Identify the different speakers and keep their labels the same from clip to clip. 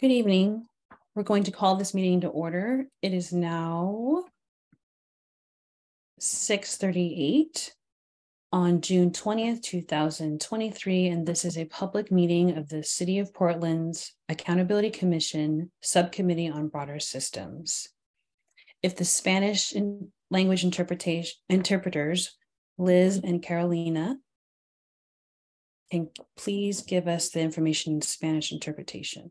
Speaker 1: Good evening. We're going to call this meeting to order. It is now 6:38 on June 20th, 2023, and this is a public meeting of the City of Portland's Accountability Commission Subcommittee on Broader Systems. If the Spanish language interpretation interpreters, Liz and Carolina, can please give us the information in Spanish interpretation.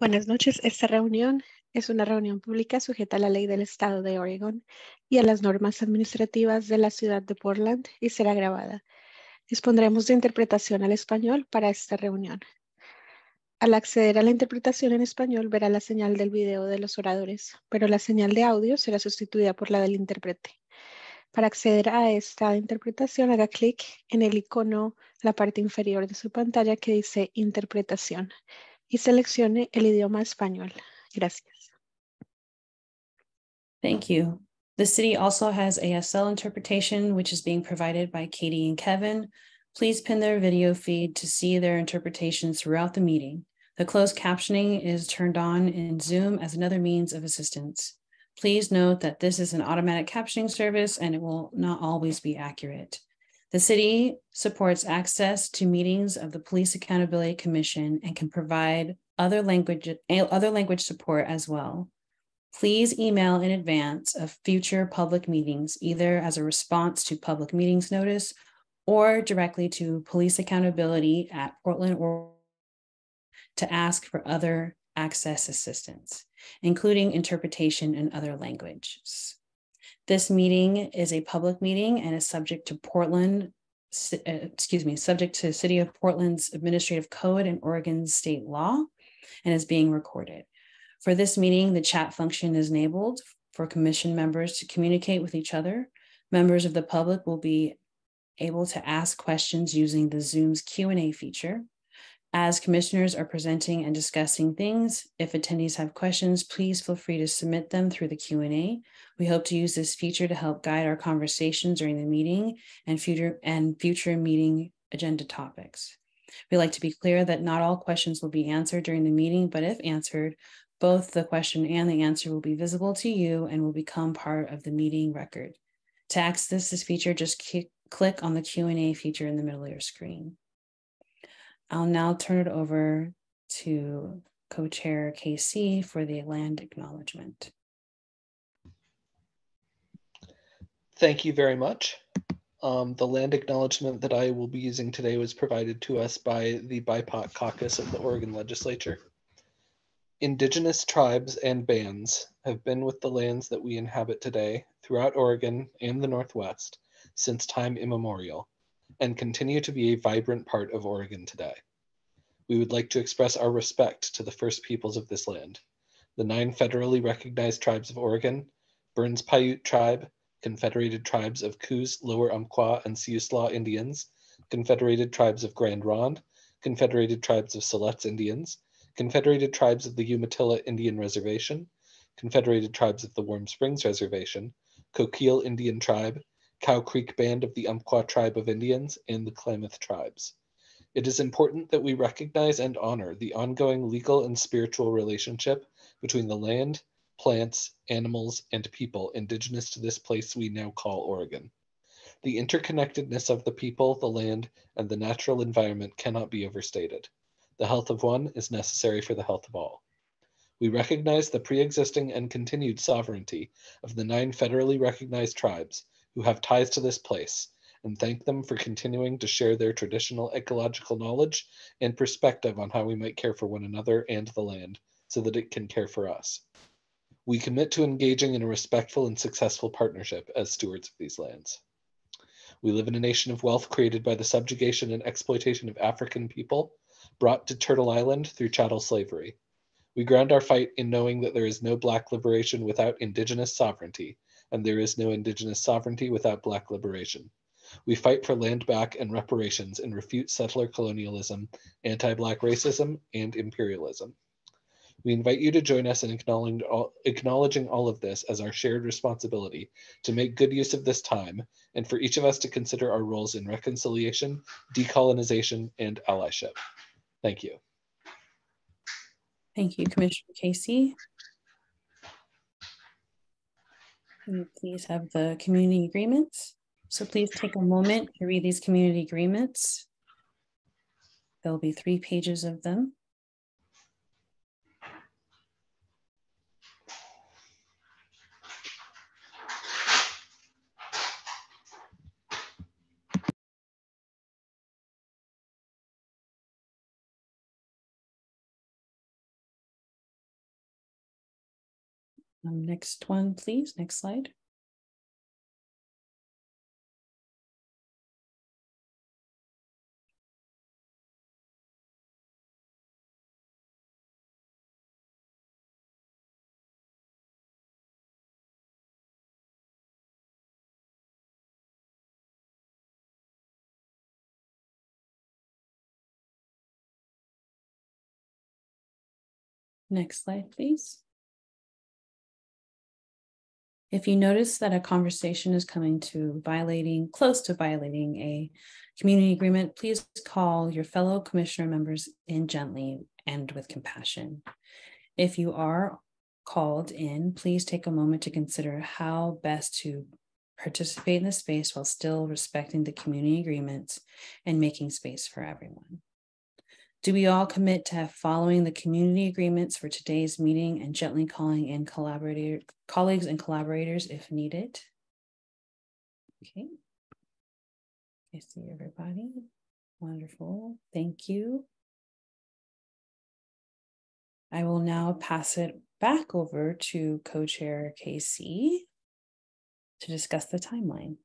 Speaker 2: Buenas noches. Esta reunión es una reunión pública sujeta a la ley del Estado de Oregon y a las normas administrativas de la ciudad de Portland y será grabada. Dispondremos de interpretación al español para esta reunión. Al acceder a la interpretación en español verá la señal del video de los oradores, pero la señal de audio será sustituida por la del intérprete. Para acceder a esta interpretación, haga clic en el icono la parte inferior de su pantalla que dice Interpretación y seleccione el idioma español. Gracias.
Speaker 1: Thank you. The city also has ASL interpretation, which is being provided by Katie and Kevin. Please pin their video feed to see their interpretations throughout the meeting. The closed captioning is turned on in Zoom as another means of assistance. Please note that this is an automatic captioning service and it will not always be accurate. The city supports access to meetings of the Police Accountability Commission and can provide other language eh, other language support as well. Please email in advance of future public meetings, either as a response to public meetings notice or directly to police accountability at Portland or to ask for other access assistance, including interpretation in other languages. This meeting is a public meeting and is subject to Portland, uh, excuse me, subject to City of Portland's Administrative Code and Oregon state law and is being recorded. For this meeting, the chat function is enabled for commission members to communicate with each other. Members of the public will be able to ask questions using the Zoom's Q&A feature. As commissioners are presenting and discussing things, if attendees have questions, please feel free to submit them through the Q&A. We hope to use this feature to help guide our conversations during the meeting and future and future meeting agenda topics. We like to be clear that not all questions will be answered during the meeting, but if answered, both the question and the answer will be visible to you and will become part of the meeting record. To access this feature, just click on the Q&A feature in the middle of your screen. I'll now turn it over to co-chair KC for the land acknowledgement.
Speaker 3: Thank you very much. Um, the land acknowledgement that I will be using today was provided to us by the BIPOC caucus of the Oregon legislature. Indigenous tribes and bands have been with the lands that we inhabit today throughout Oregon and the Northwest since time immemorial and continue to be a vibrant part of Oregon today. We would like to express our respect to the first peoples of this land, the nine federally recognized tribes of Oregon, Burns Paiute Tribe, Confederated Tribes of Coos, Lower Umpqua, and Siuslaw Indians, Confederated Tribes of Grand Ronde, Confederated Tribes of Siletz Indians, Confederated Tribes of the Umatilla Indian Reservation, Confederated Tribes of the Warm Springs Reservation, Coquille Indian Tribe, Cow Creek Band of the Umpqua Tribe of Indians, and the Klamath Tribes. It is important that we recognize and honor the ongoing legal and spiritual relationship between the land, plants, animals, and people indigenous to this place we now call Oregon. The interconnectedness of the people, the land, and the natural environment cannot be overstated. The health of one is necessary for the health of all. We recognize the pre existing and continued sovereignty of the nine federally recognized tribes who have ties to this place and thank them for continuing to share their traditional ecological knowledge and perspective on how we might care for one another and the land so that it can care for us. We commit to engaging in a respectful and successful partnership as stewards of these lands. We live in a nation of wealth created by the subjugation and exploitation of African people brought to Turtle Island through chattel slavery. We ground our fight in knowing that there is no Black liberation without Indigenous sovereignty, and there is no Indigenous sovereignty without Black liberation. We fight for land back and reparations and refute settler colonialism, anti Black racism, and imperialism. We invite you to join us in acknowledging all, of this as our shared responsibility to make good use of this time and for each of us to consider our roles in reconciliation, decolonization, and allyship. Thank you.
Speaker 1: Thank you, Commissioner Casey. You please have the community agreements? So please take a moment to read these community agreements. There'll be three pages of them. Um, next one, please. Next slide. Next slide, please. If you notice that a conversation is coming to violating, close to violating a community agreement, please call your fellow commissioner members in gently and with compassion. If you are called in, please take a moment to consider how best to participate in the space while still respecting the community agreements and making space for everyone. Do we all commit to following the community agreements for today's meeting and gently calling in collaborator colleagues and collaborators if needed? Okay. I see everybody. Wonderful. Thank you. I will now pass it back over to co-chair Casey to discuss the timeline.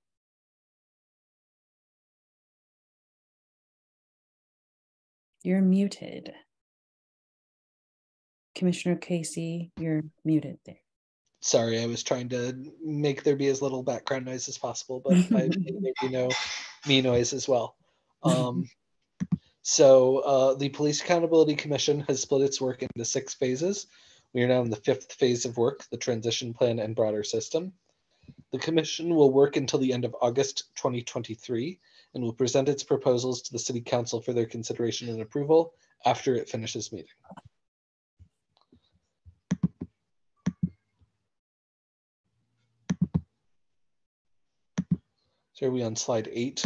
Speaker 1: You're muted. Commissioner Casey, you're muted there.
Speaker 3: Sorry, I was trying to make there be as little background noise as possible, but by there be no me noise as well. Um, so uh, the Police Accountability Commission has split its work into six phases. We are now in the fifth phase of work, the transition plan and broader system. The commission will work until the end of August 2023 and will present its proposals to the City Council for their consideration and approval after it finishes meeting. So are we on slide eight?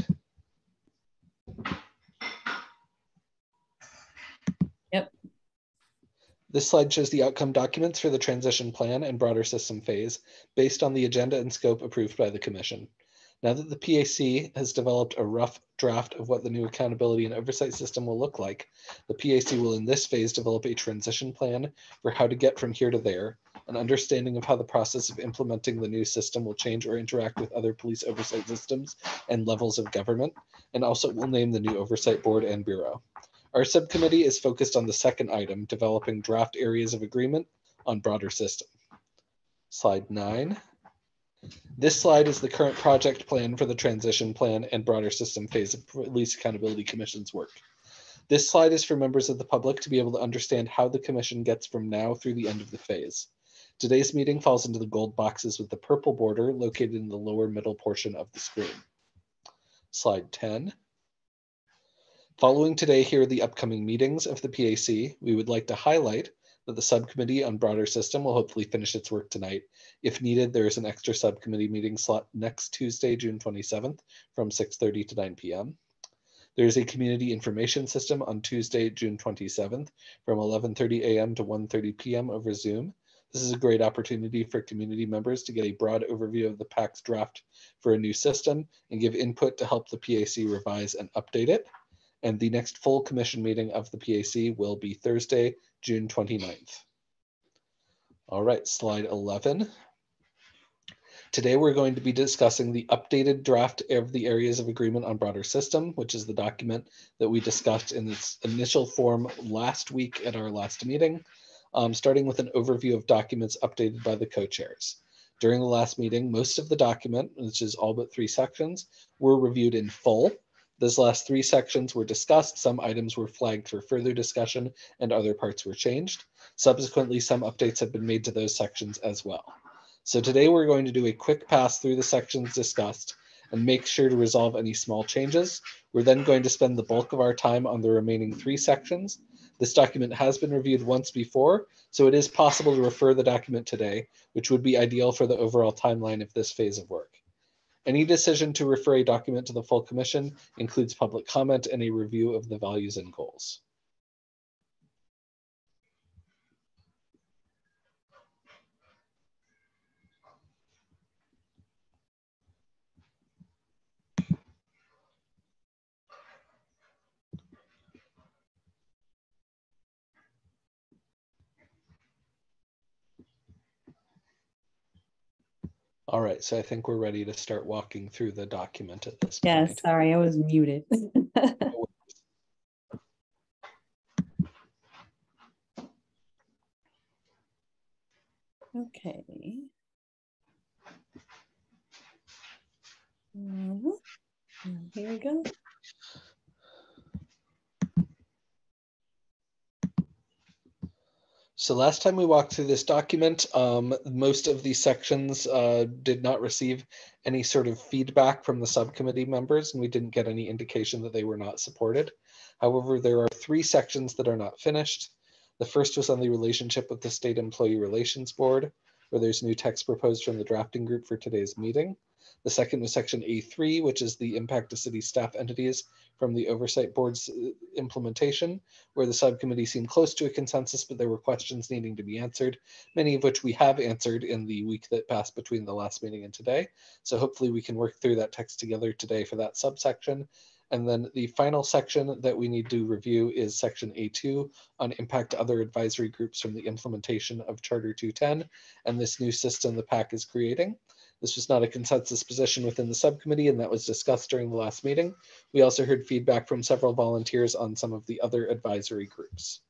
Speaker 1: Yep.
Speaker 3: This slide shows the outcome documents for the transition plan and broader system phase based on the agenda and scope approved by the commission. Now that the PAC has developed a rough draft of what the new accountability and oversight system will look like, the PAC will in this phase develop a transition plan for how to get from here to there, an understanding of how the process of implementing the new system will change or interact with other police oversight systems and levels of government, and also will name the new oversight board and bureau. Our subcommittee is focused on the second item, developing draft areas of agreement on broader system. Slide nine. This slide is the current project plan for the transition plan and broader system phase of Police Accountability Commission's work. This slide is for members of the public to be able to understand how the commission gets from now through the end of the phase. Today's meeting falls into the gold boxes with the purple border located in the lower middle portion of the screen. Slide 10. Following today, here are the upcoming meetings of the PAC. We would like to highlight that the subcommittee on broader system will hopefully finish its work tonight. If needed, there is an extra subcommittee meeting slot next Tuesday, June 27th from 6.30 to 9 p.m. There is a community information system on Tuesday, June 27th from 11.30 a.m. to 1.30 p.m. over Zoom. This is a great opportunity for community members to get a broad overview of the PAC's draft for a new system and give input to help the PAC revise and update it. And the next full commission meeting of the PAC will be Thursday, June 29th. All right, slide 11. Today we're going to be discussing the updated draft of the areas of agreement on broader system, which is the document that we discussed in its initial form last week at our last meeting, um, starting with an overview of documents updated by the co-chairs. During the last meeting, most of the document, which is all but three sections, were reviewed in full those last three sections were discussed. Some items were flagged for further discussion and other parts were changed. Subsequently, some updates have been made to those sections as well. So today we're going to do a quick pass through the sections discussed and make sure to resolve any small changes. We're then going to spend the bulk of our time on the remaining three sections. This document has been reviewed once before, so it is possible to refer the document today, which would be ideal for the overall timeline of this phase of work. Any decision to refer a document to the full commission includes public comment and a review of the values and goals. All right, so I think we're ready to start walking through the document at this
Speaker 1: Yes,
Speaker 3: point.
Speaker 1: sorry, I was muted. Okay. Mhm. Here we go.
Speaker 3: So last time we walked through this document, um, most of these sections uh, did not receive any sort of feedback from the subcommittee members, and we didn't get any indication that they were not supported. However, there are three sections that are not finished. The first was on the relationship with the State Employee Relations Board, where there's new text proposed from the drafting group for today's meeting. The second was section A3, which is the impact to city staff entities from the Oversight Board's uh, implementation, where the subcommittee seemed close to a consensus, but there were questions needing to be answered, many of which we have answered in the week that passed between the last meeting and today. So hopefully we can work through that text together today for that subsection. And then the final section that we need to review is section A2 on impact to other advisory groups from the implementation of Charter 210 and this new system the PAC is creating. This was not a consensus position within the subcommittee, and that was discussed during the last meeting. We also heard feedback from several volunteers on some of the other advisory groups.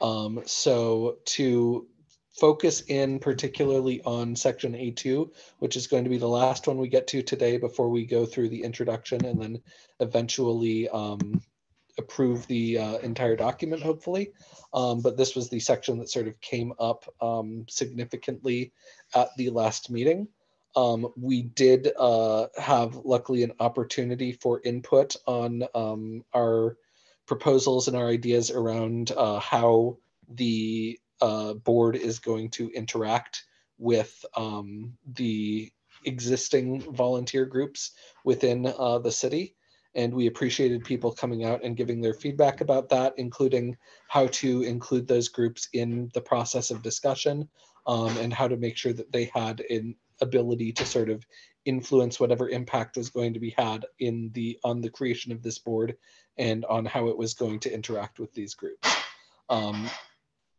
Speaker 3: Um, so to focus in particularly on section A2, which is going to be the last one we get to today before we go through the introduction and then eventually um, approve the uh, entire document, hopefully. Um, but this was the section that sort of came up um, significantly at the last meeting. Um, we did uh, have, luckily, an opportunity for input on um, our proposals and our ideas around uh, how the uh, board is going to interact with um, the existing volunteer groups within uh, the city and we appreciated people coming out and giving their feedback about that, including how to include those groups in the process of discussion um, and how to make sure that they had an ability to sort of influence whatever impact was going to be had in the on the creation of this board and on how it was going to interact with these groups. Um,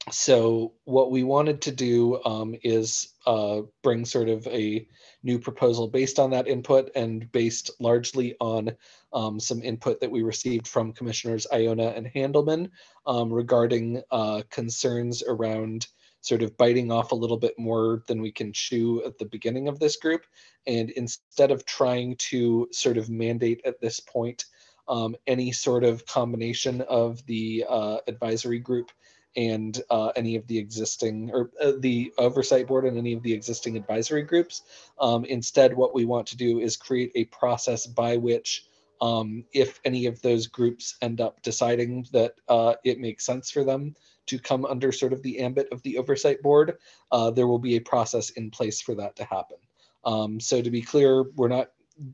Speaker 3: so what we wanted to do um, is uh, bring sort of a new proposal based on that input and based largely on um, some input that we received from Commissioners Iona and Handelman um, regarding uh, concerns around sort of biting off a little bit more than we can chew at the beginning of this group. And instead of trying to sort of mandate at this point um, any sort of combination of the uh, advisory group and uh, any of the existing or uh, the oversight board and any of the existing advisory groups. Um, instead, what we want to do is create a process by which um, if any of those groups end up deciding that uh, it makes sense for them to come under sort of the ambit of the oversight board, uh, there will be a process in place for that to happen. Um, so to be clear, we're not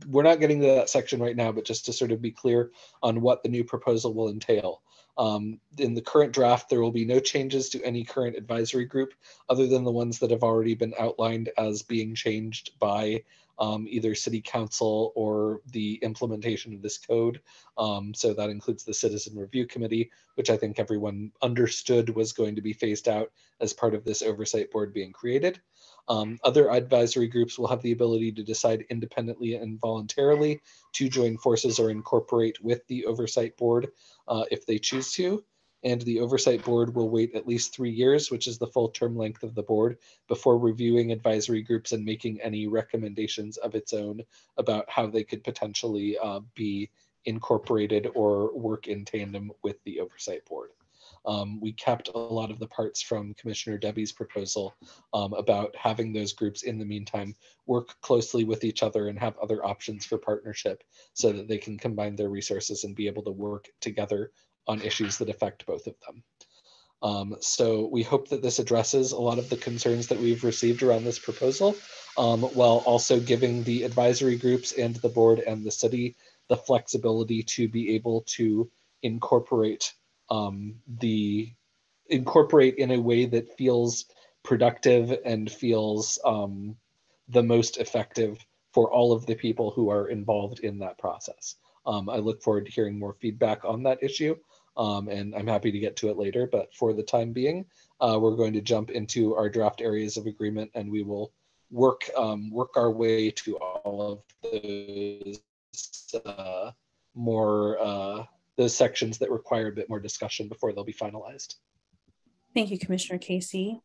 Speaker 3: we're not getting to that section right now, but just to sort of be clear on what the new proposal will entail. Um, in the current draft, there will be no changes to any current advisory group other than the ones that have already been outlined as being changed by um, either city council or the implementation of this code. Um, so that includes the citizen review committee, which I think everyone understood was going to be phased out as part of this oversight board being created. Um, other advisory groups will have the ability to decide independently and voluntarily to join forces or incorporate with the oversight board uh, if they choose to. And the oversight board will wait at least three years, which is the full term length of the board, before reviewing advisory groups and making any recommendations of its own about how they could potentially uh, be incorporated or work in tandem with the oversight board. Um, we kept a lot of the parts from Commissioner Debbie's proposal um, about having those groups in the meantime work closely with each other and have other options for partnership so that they can combine their resources and be able to work together on issues that affect both of them. Um, so we hope that this addresses a lot of the concerns that we've received around this proposal, um, while also giving the advisory groups and the board and the city the flexibility to be able to incorporate um, the incorporate in a way that feels productive and feels um, the most effective for all of the people who are involved in that process. Um, I look forward to hearing more feedback on that issue, um, and I'm happy to get to it later. But for the time being, uh, we're going to jump into our draft areas of agreement, and we will work um, work our way to all of those uh, more uh, those sections that require a bit more discussion before they'll be finalized.
Speaker 1: Thank you, Commissioner Casey.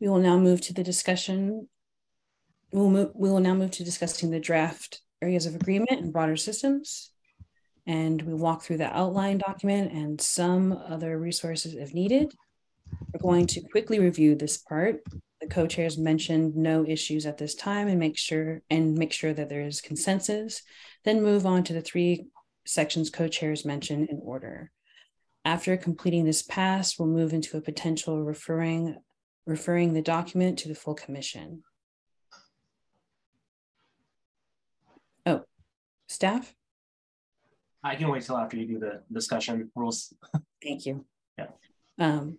Speaker 1: We will now move to the discussion. We'll move, we will now move to discussing the draft areas of agreement and broader systems. And we walk through the outline document and some other resources if needed. We're going to quickly review this part. The co-chairs mentioned no issues at this time and make sure and make sure that there is consensus. Then move on to the three sections co-chairs mentioned in order. After completing this pass, we'll move into a potential referring, referring the document to the full commission. Oh, staff?
Speaker 4: I can wait till after you do the discussion rules.
Speaker 1: Thank you.
Speaker 4: Yeah.
Speaker 1: Um,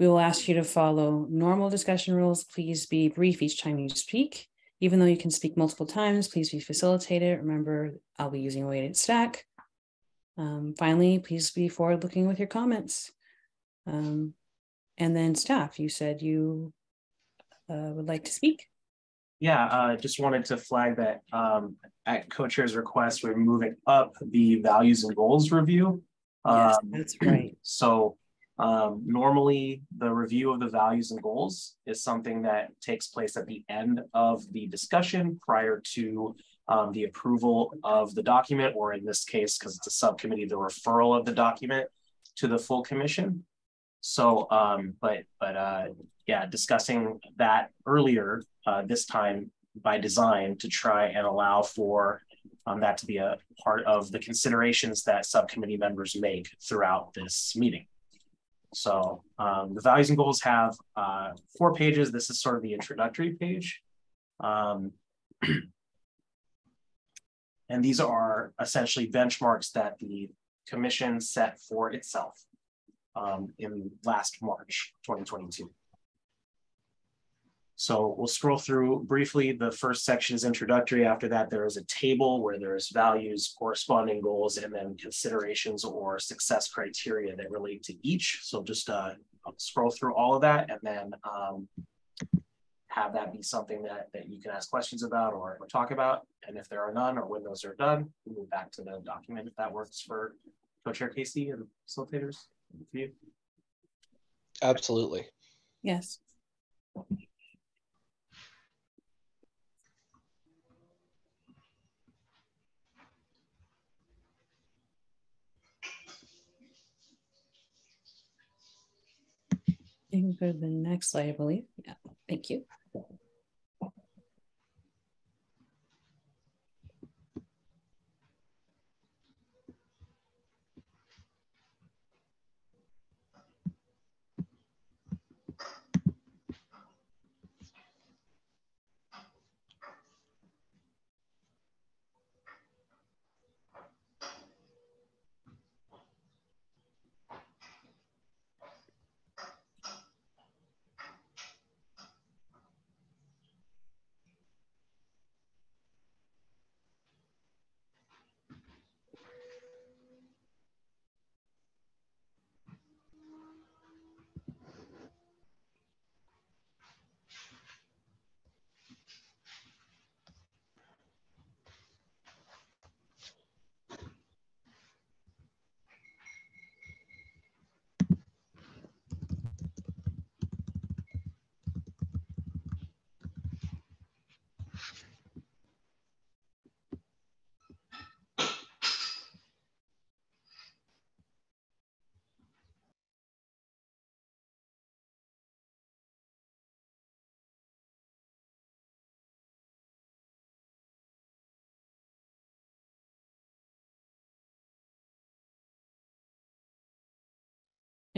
Speaker 1: we will ask you to follow normal discussion rules. Please be brief each time you speak. Even though you can speak multiple times, please be facilitated. Remember, I'll be using a weighted stack. Um, finally, please be forward looking with your comments. Um, and then staff, you said you uh, would like to speak.
Speaker 4: Yeah, uh, just wanted to flag that um, at co-chair's request, we're moving up the values and goals review.
Speaker 1: Yes,
Speaker 4: Um,
Speaker 1: that's right.
Speaker 4: So um, normally the review of the values and goals is something that takes place at the end of the discussion prior to um, the approval of the document, or in this case, because it's a subcommittee, the referral of the document to the full commission. So, um, but but uh, yeah, discussing that earlier uh, this time by design to try and allow for um, that to be a part of the considerations that subcommittee members make throughout this meeting. So um, the values and goals have uh, four pages. This is sort of the introductory page. Um, and these are essentially benchmarks that the commission set for itself um, in last March 2022. So we'll scroll through briefly. The first section is introductory. After that, there is a table where there's values, corresponding goals, and then considerations or success criteria that relate to each. So just uh, scroll through all of that and then um, have that be something that, that you can ask questions about or, or talk about. And if there are none or when those are done, we move back to the document if that works for co-chair Casey and facilitators. For you.
Speaker 3: Absolutely.
Speaker 1: Yes. Can go to the next slide, I believe. Yeah, thank you.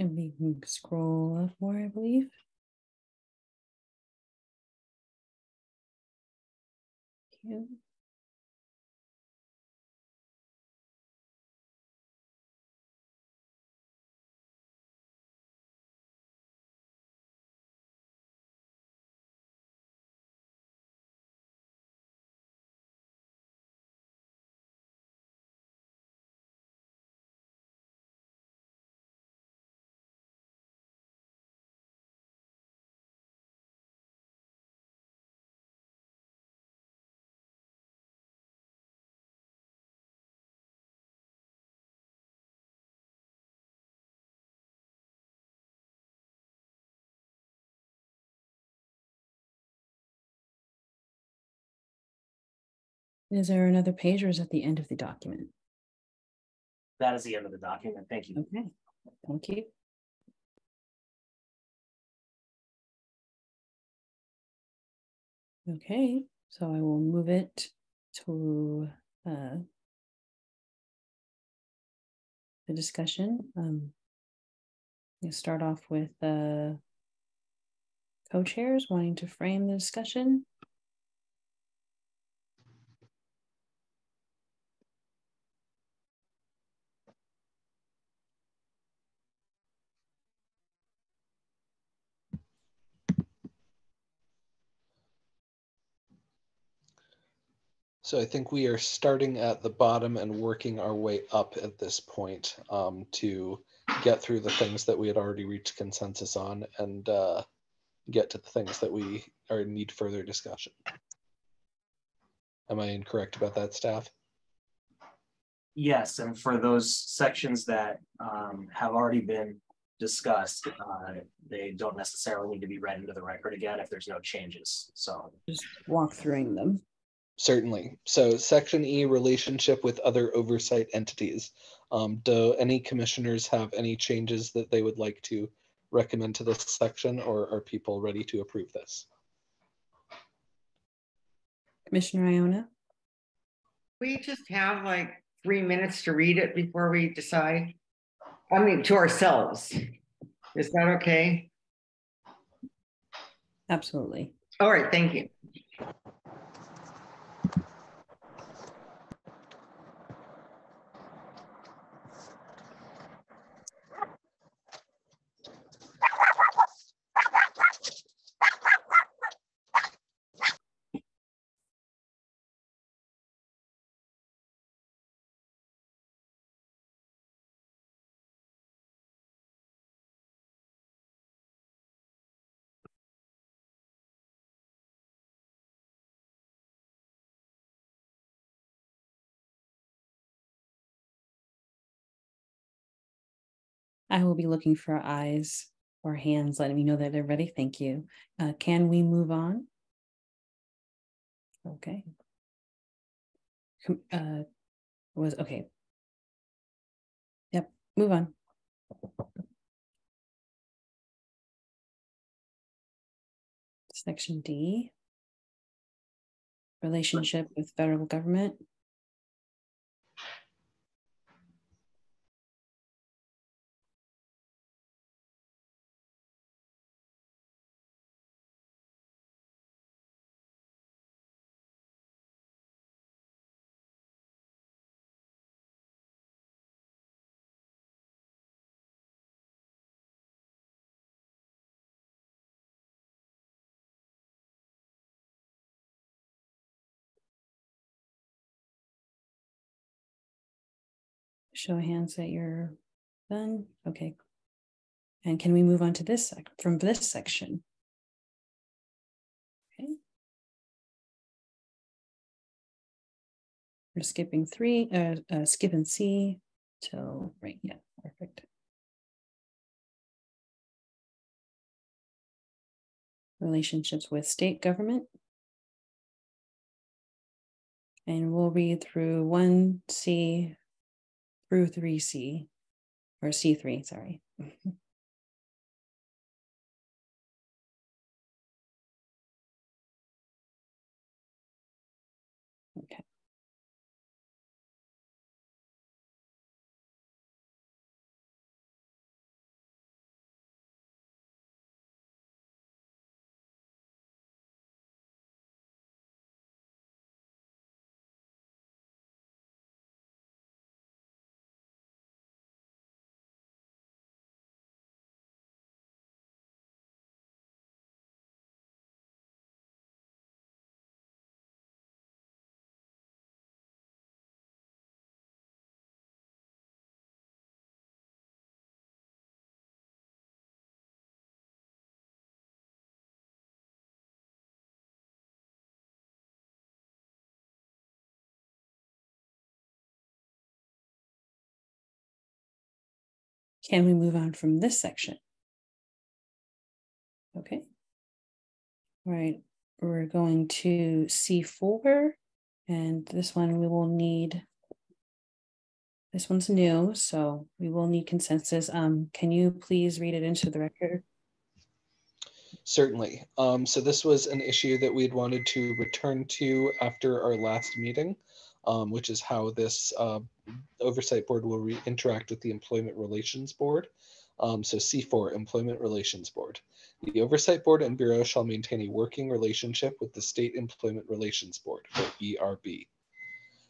Speaker 1: And we can scroll up more, I believe. Thank you. Is there another page or is it the end of the document?
Speaker 4: That is the end of the document. Thank you.
Speaker 1: Okay, thank you. Okay, so I will move it to uh the discussion. Um, we'll start off with uh co-chairs wanting to frame the discussion.
Speaker 3: So I think we are starting at the bottom and working our way up at this point um, to get through the things that we had already reached consensus on and uh, get to the things that we are need further discussion. Am I incorrect about that, staff?
Speaker 4: Yes, and for those sections that um, have already been discussed, uh, they don't necessarily need to be read into the record again if there's no changes. So
Speaker 1: Just walk through them.
Speaker 3: Certainly. So section E, relationship with other oversight entities. Um, do any commissioners have any changes that they would like to recommend to this section or are people ready to approve this?
Speaker 1: Commissioner Iona?
Speaker 5: We just have like three minutes to read it before we decide. I mean, to ourselves. Is that okay?
Speaker 1: Absolutely.
Speaker 5: All right, thank you.
Speaker 1: I will be looking for eyes or hands letting me know that they're ready. Thank you. Uh, can we move on? Okay. Uh, was, okay. Yep, move on. Section D. Relationship with federal government. Show of hands that you're done. Okay. And can we move on to this from this section? Okay. We're skipping three, uh, uh, and C till right. Yeah, perfect. Relationships with state government. And we'll read through one C through three C or C three, sorry. Can we move on from this section? Okay. All right, we're going to C4, and this one we will need. This one's new, so we will need consensus. Um, can you please read it into the record?
Speaker 3: Certainly. Um, so this was an issue that we'd wanted to return to after our last meeting, um, which is how this uh, oversight board will re- interact with the Employment Relations Board. Um, so C4, Employment Relations Board. The Oversight Board and Bureau shall maintain a working relationship with the State Employment Relations Board, or ERB.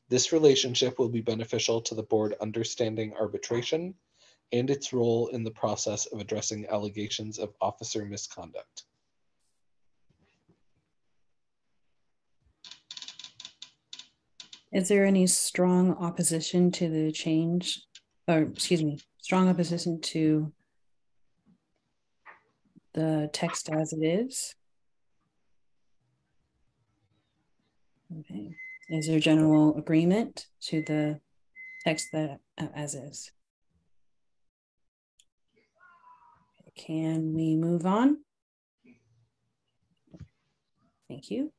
Speaker 3: This relationship will be beneficial to the board understanding arbitration and its role in the process of addressing allegations of officer misconduct.
Speaker 1: Is there any strong opposition to the change, or excuse me, strong opposition to the text as it is? Okay, is there general agreement to the text that uh, as is? Can we move on? Thank you.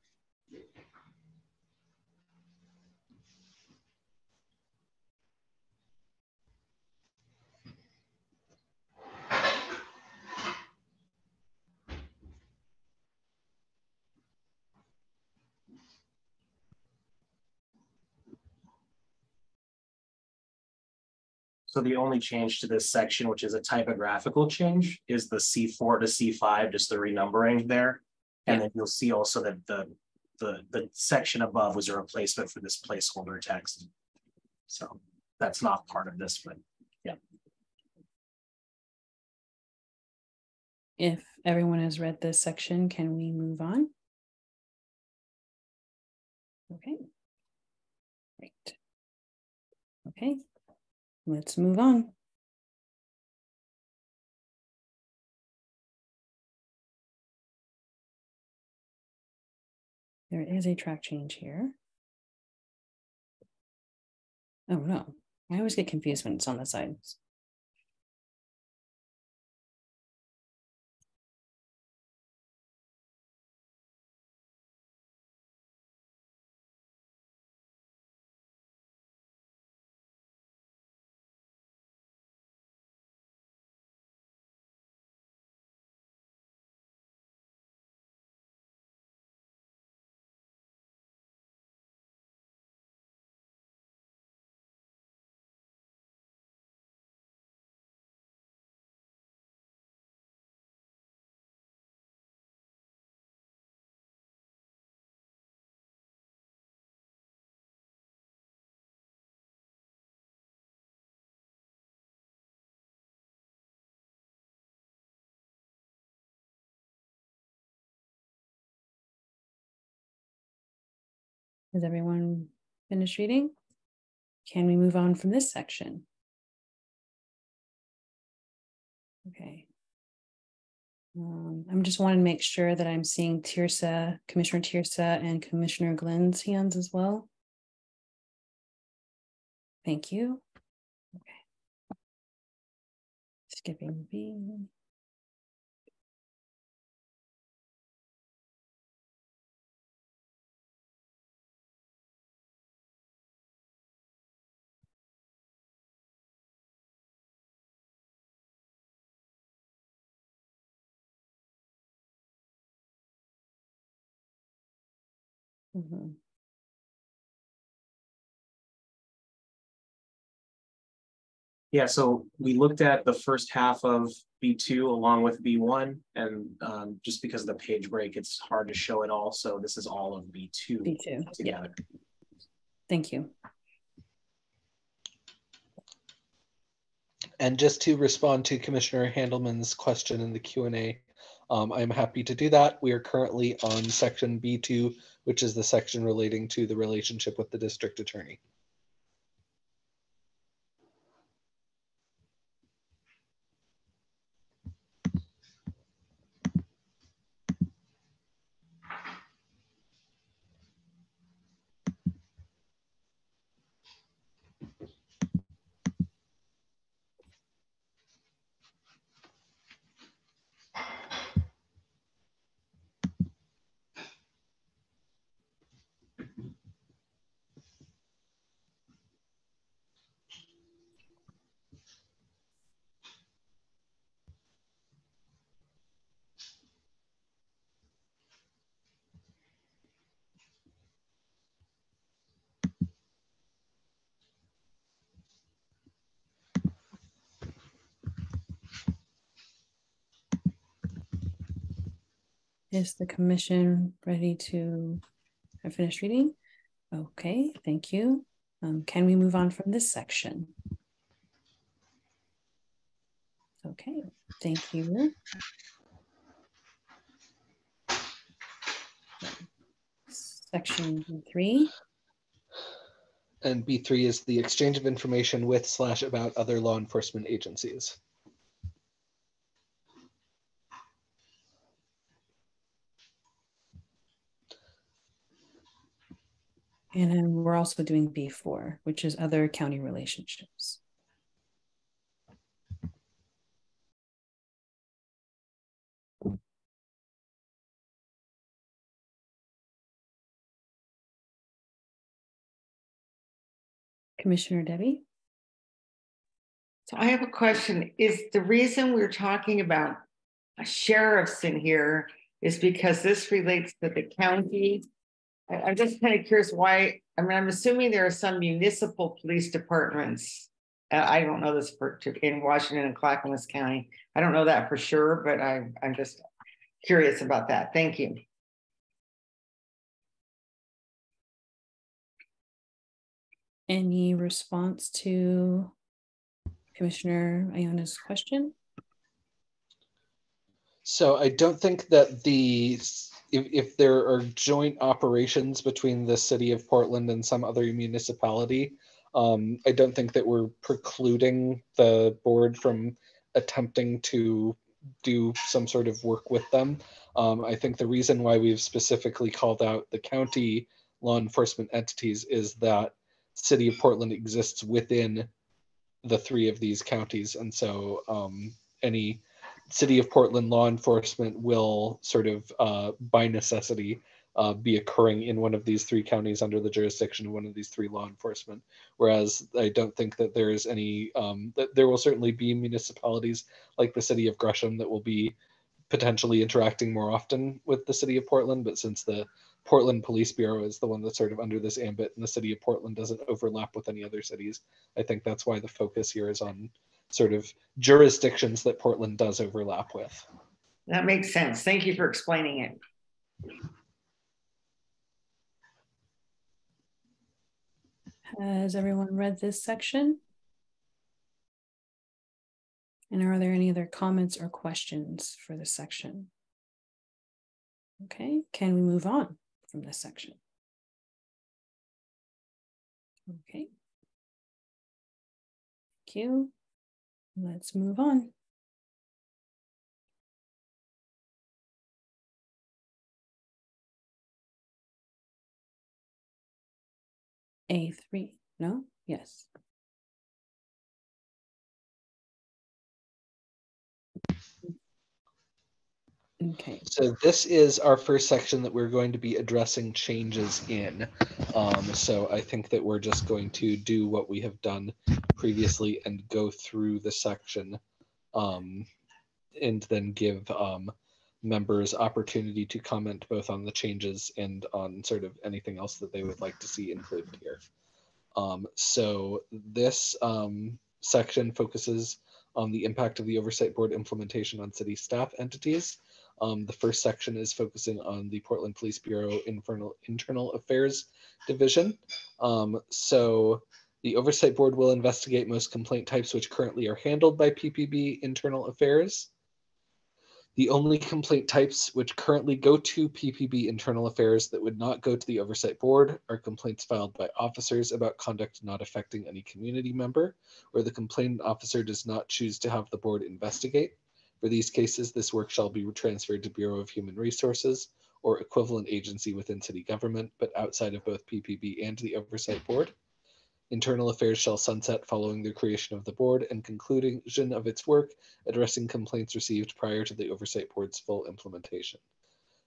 Speaker 4: So the only change to this section, which is a typographical change, is the C four to C five, just the renumbering there. And then you'll see also that the, the, the section above was a replacement for this placeholder text. So that's not part of this, but yeah.
Speaker 1: If everyone has read this section, can we move on? Okay. Great. Okay, let's move on. There is a track change here. Oh no, I always get confused when it's on the sides. Has everyone finished reading? Can we move on from this section? Okay. Um, I'm just wanting to make sure that I'm seeing Tirsa, Commissioner Tirsa and Commissioner Glenn's hands as well. Thank you. Okay. Skipping B. Mhm.
Speaker 4: Yeah, so we looked at the first half of B two along with B one, and um, just because of the page break, it's hard to show it all. So this is all of B two
Speaker 1: B two, yeah,
Speaker 4: together.
Speaker 1: thank you.
Speaker 3: And just to respond to Commissioner Handelman's question in the Q and A, um, I'm happy to do that. We are currently on section B2, which is the section relating to the relationship with the district attorney.
Speaker 1: Is the commission ready to finish reading? Okay, thank you. Um, can we move on from this section? Okay, thank you. Section three,
Speaker 3: And B3 is the exchange of information with slash about other law enforcement agencies.
Speaker 1: And then we're also doing B four, which is other county relationships. Commissioner Debbie?
Speaker 5: So I have a question. Is the reason we're talking about sheriffs in here is because this relates to the county? I, I'm just kind of curious why, I mean, I'm assuming there are some municipal police departments. Uh, I don't know this for, in Washington and Clackamas County. I don't know that for sure, but I, I'm just curious about that. Thank you.
Speaker 1: Any response to Commissioner Aiona's question?
Speaker 3: So I don't think that the, if, if there are joint operations between the city of Portland and some other municipality, um, I don't think that we're precluding the board from attempting to do some sort of work with them. Um, I think the reason why we've specifically called out the county law enforcement entities is that city of Portland exists within the three of these counties. And so um, any city of Portland law enforcement will sort of uh, by necessity uh, be occurring in one of these three counties under the jurisdiction of one of these three law enforcement. Whereas I don't think that there is any, um, that there will certainly be municipalities like the city of Gresham that will be potentially interacting more often with the city of Portland. But since the Portland Police Bureau is the one that's sort of under this ambit and the city of Portland doesn't overlap with any other cities, I think that's why the focus here is on sort of jurisdictions that Portland does overlap with.
Speaker 5: That makes sense. Thank you for explaining it.
Speaker 1: Has everyone read this section? And are there any other comments or questions for this section? Okay, can we move on from this section? Okay. Thank you. Let's move on. A3, no? Yes. Okay,
Speaker 3: So this is our first section that we're going to be addressing changes in. Um, so I think that we're just going to do what we have done previously and go through the section. Um, and then give um, members opportunity to comment both on the changes and on sort of anything else that they would like to see included here. Um, so this um, section focuses on the impact of the oversight board implementation on city staff entities. Um, the first section is focusing on the Portland Police Bureau Internal Internal Affairs Division. Um, so the Oversight Board will investigate most complaint types which currently are handled by PPB Internal Affairs. The only complaint types which currently go to PPB Internal Affairs that would not go to the Oversight Board are complaints filed by officers about conduct not affecting any community member, where the complainant officer does not choose to have the board investigate. For these cases, this work shall be transferred to Bureau of Human Resources or equivalent agency within city government, but outside of both PPB and the Oversight Board. Internal Affairs shall sunset following the creation of the board and conclusion of its work addressing complaints received prior to the Oversight Board's full implementation.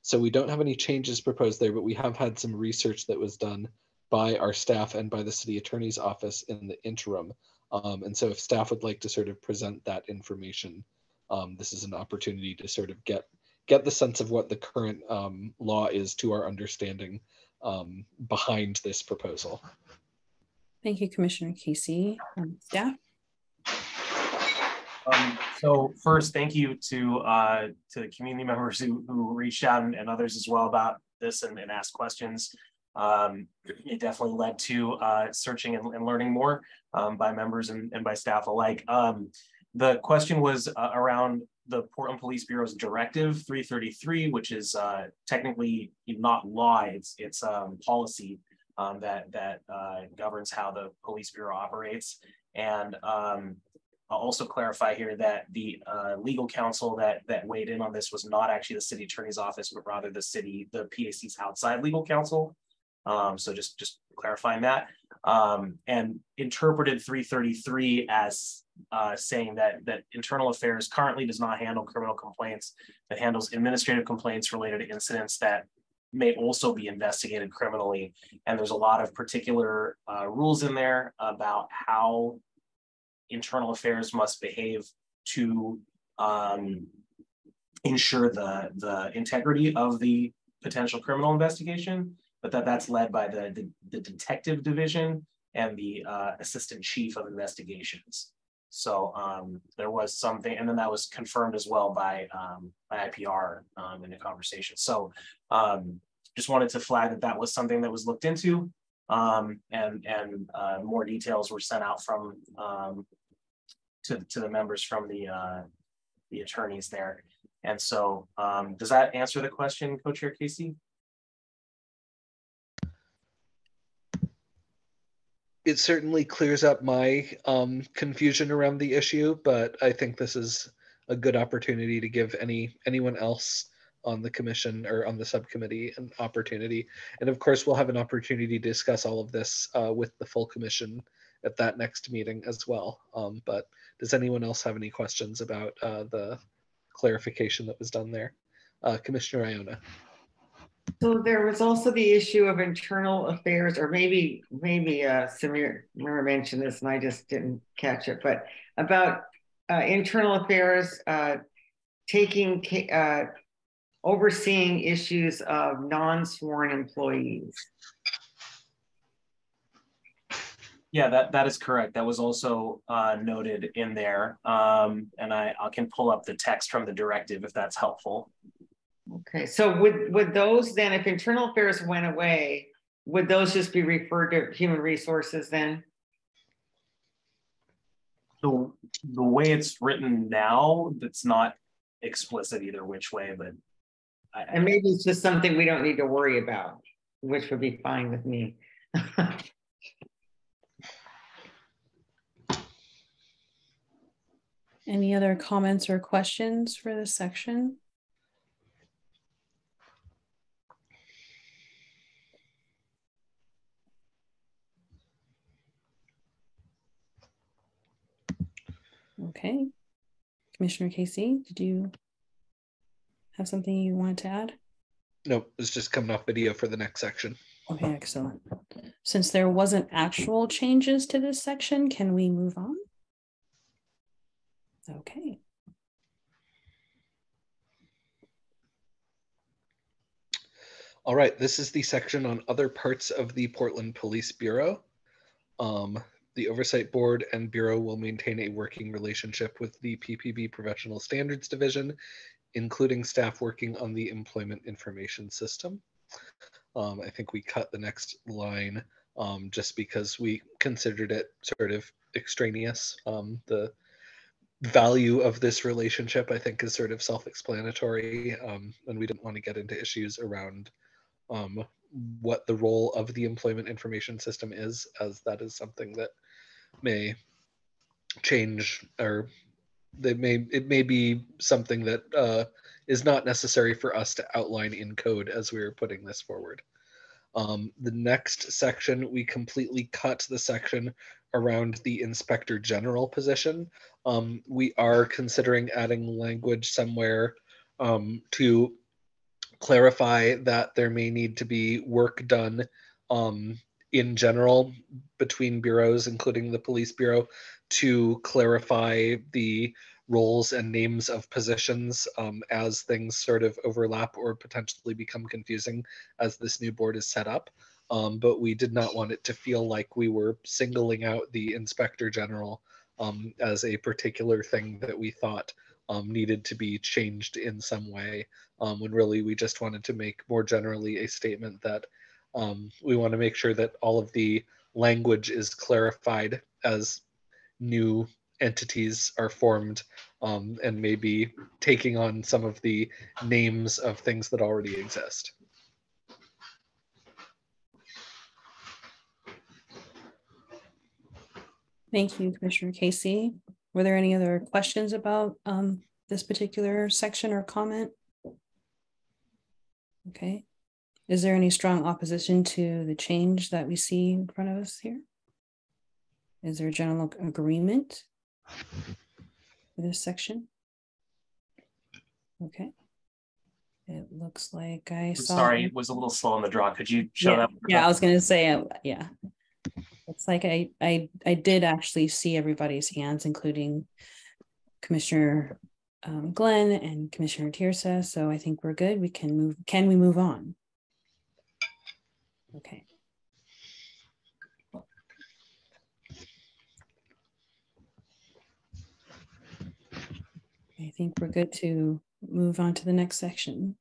Speaker 3: So we don't have any changes proposed there, but we have had some research that was done by our staff and by the city attorney's office in the interim. Um, and so if staff would like to sort of present that information, um, this is an opportunity to sort of get get the sense of what the current um, law is to our understanding um, behind this proposal.
Speaker 1: thank you, Commissioner Casey. Um, staff,
Speaker 4: Um, so first, thank you to uh, to the community members who, who reached out and, and others as well about this and, and asked questions. Um, it definitely led to uh, searching and, and, learning more um, by members and, and, by staff alike. Um, the question was uh, around the Portland Police Bureau's Directive 333, which is uh, technically not law, it's, it's um, policy um, that, that uh, governs how the police bureau operates. And um, I'll also clarify here that the uh, legal counsel that that weighed in on this was not actually the city attorney's office, but rather the city, the PAC's outside legal counsel. Um, so just just clarifying that um, and interpreted 333 as uh, saying that that internal affairs currently does not handle criminal complaints, that handles administrative complaints related to incidents that may also be investigated criminally. And there's a lot of particular uh, rules in there about how internal affairs must behave to um, ensure the, the integrity of the potential criminal investigation, but that that's led by the, the, the detective division and the uh, assistant chief of investigations. So um, there was something, and then that was confirmed as well by, um, by IPR um, in the conversation. So um, just wanted to flag that that was something that was looked into um, and and uh, more details were sent out from um, to to the members from the uh, the attorneys there. And so, does that answer the question, Co-Chair Casey?
Speaker 3: It certainly clears up my um, confusion around the issue, but I think this is a good opportunity to give any anyone else on the commission or on the subcommittee an opportunity. And of course, we'll have an opportunity to discuss all of this uh, with the full commission at that next meeting as well. Um, but does anyone else have any questions about uh, the clarification that was done there? Uh, Commissioner Aiona.
Speaker 5: So there was also the issue of internal affairs, or maybe maybe uh, Samir, mentioned this and I just didn't catch it, but about uh, internal affairs uh, taking uh, overseeing issues of non-sworn employees.
Speaker 4: Yeah, that, that is correct. That was also uh, noted in there. Um, and I, I can pull up the text from the directive if that's helpful.
Speaker 5: Okay, so would, would those then, if internal affairs went away, would those just be referred to human resources then?
Speaker 4: The, the way it's written now, that's not explicit either which way, but
Speaker 5: and maybe it's just something we don't need to worry about, which would be fine with me.
Speaker 1: Any other comments or questions for this section? Okay. Commissioner Casey, did you have something you wanted to add?
Speaker 3: Nope, it's just coming off video for the next section.
Speaker 1: Okay, excellent. Since there wasn't actual changes to this section, can we move on? Okay.
Speaker 3: All right, this is the section on other parts of the Portland Police Bureau. Um, the Oversight Board and Bureau will maintain a working relationship with the PPB Professional Standards Division including staff working on the employment information system. Um, I think we cut the next line um, just because we considered it sort of extraneous. Um, the value of this relationship, I think, is sort of self-explanatory, um, and we didn't want to get into issues around um, what the role of the employment information system is, as that is something that may change or they may it may be something that uh, is not necessary for us to outline in code as we are putting this forward. Um, the next section, we completely cut the section around the inspector general position. Um, we are considering adding language somewhere um, to clarify that there may need to be work done um, in general between bureaus, including the police bureau, to clarify the roles and names of positions um, as things sort of overlap or potentially become confusing as this new board is set up. Um, but we did not want it to feel like we were singling out the inspector general um, as a particular thing that we thought um, needed to be changed in some way, um, when really we just wanted to make more generally a statement that um, we want to make sure that all of the language is clarified as new entities are formed um, and maybe taking on some of the names of things that already exist.
Speaker 1: Thank you, Commissioner Casey. Were there any other questions about um, this particular section or comment? Okay. Is there any strong opposition to the change that we see in front of us here? Is there general agreement for this section? Okay. It looks like I
Speaker 4: I'm
Speaker 1: saw.
Speaker 4: Sorry, it was a little slow on the draw. Could you show
Speaker 1: Yeah,
Speaker 4: that?
Speaker 1: yeah, I was gonna say, uh, yeah. It's like I, I, I did actually see everybody's hands, including Commissioner um, Glenn and Commissioner Tirsa, so I think we're good. We can move, can we move on? Okay. I think we're good to move on to the next section.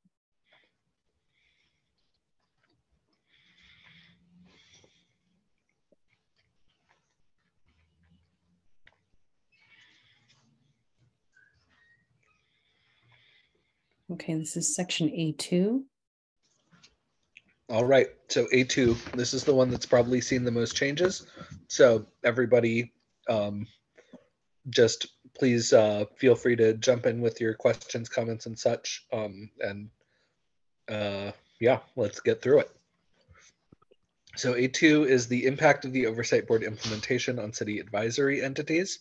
Speaker 1: Okay, this is section A2.
Speaker 3: All right, so A2, this is the one that's probably seen the most changes. So everybody, um, just please uh, feel free to jump in with your questions, comments, and such. Um, and uh, yeah, let's get through it. So A2 is the impact of the Oversight Board implementation on city advisory entities.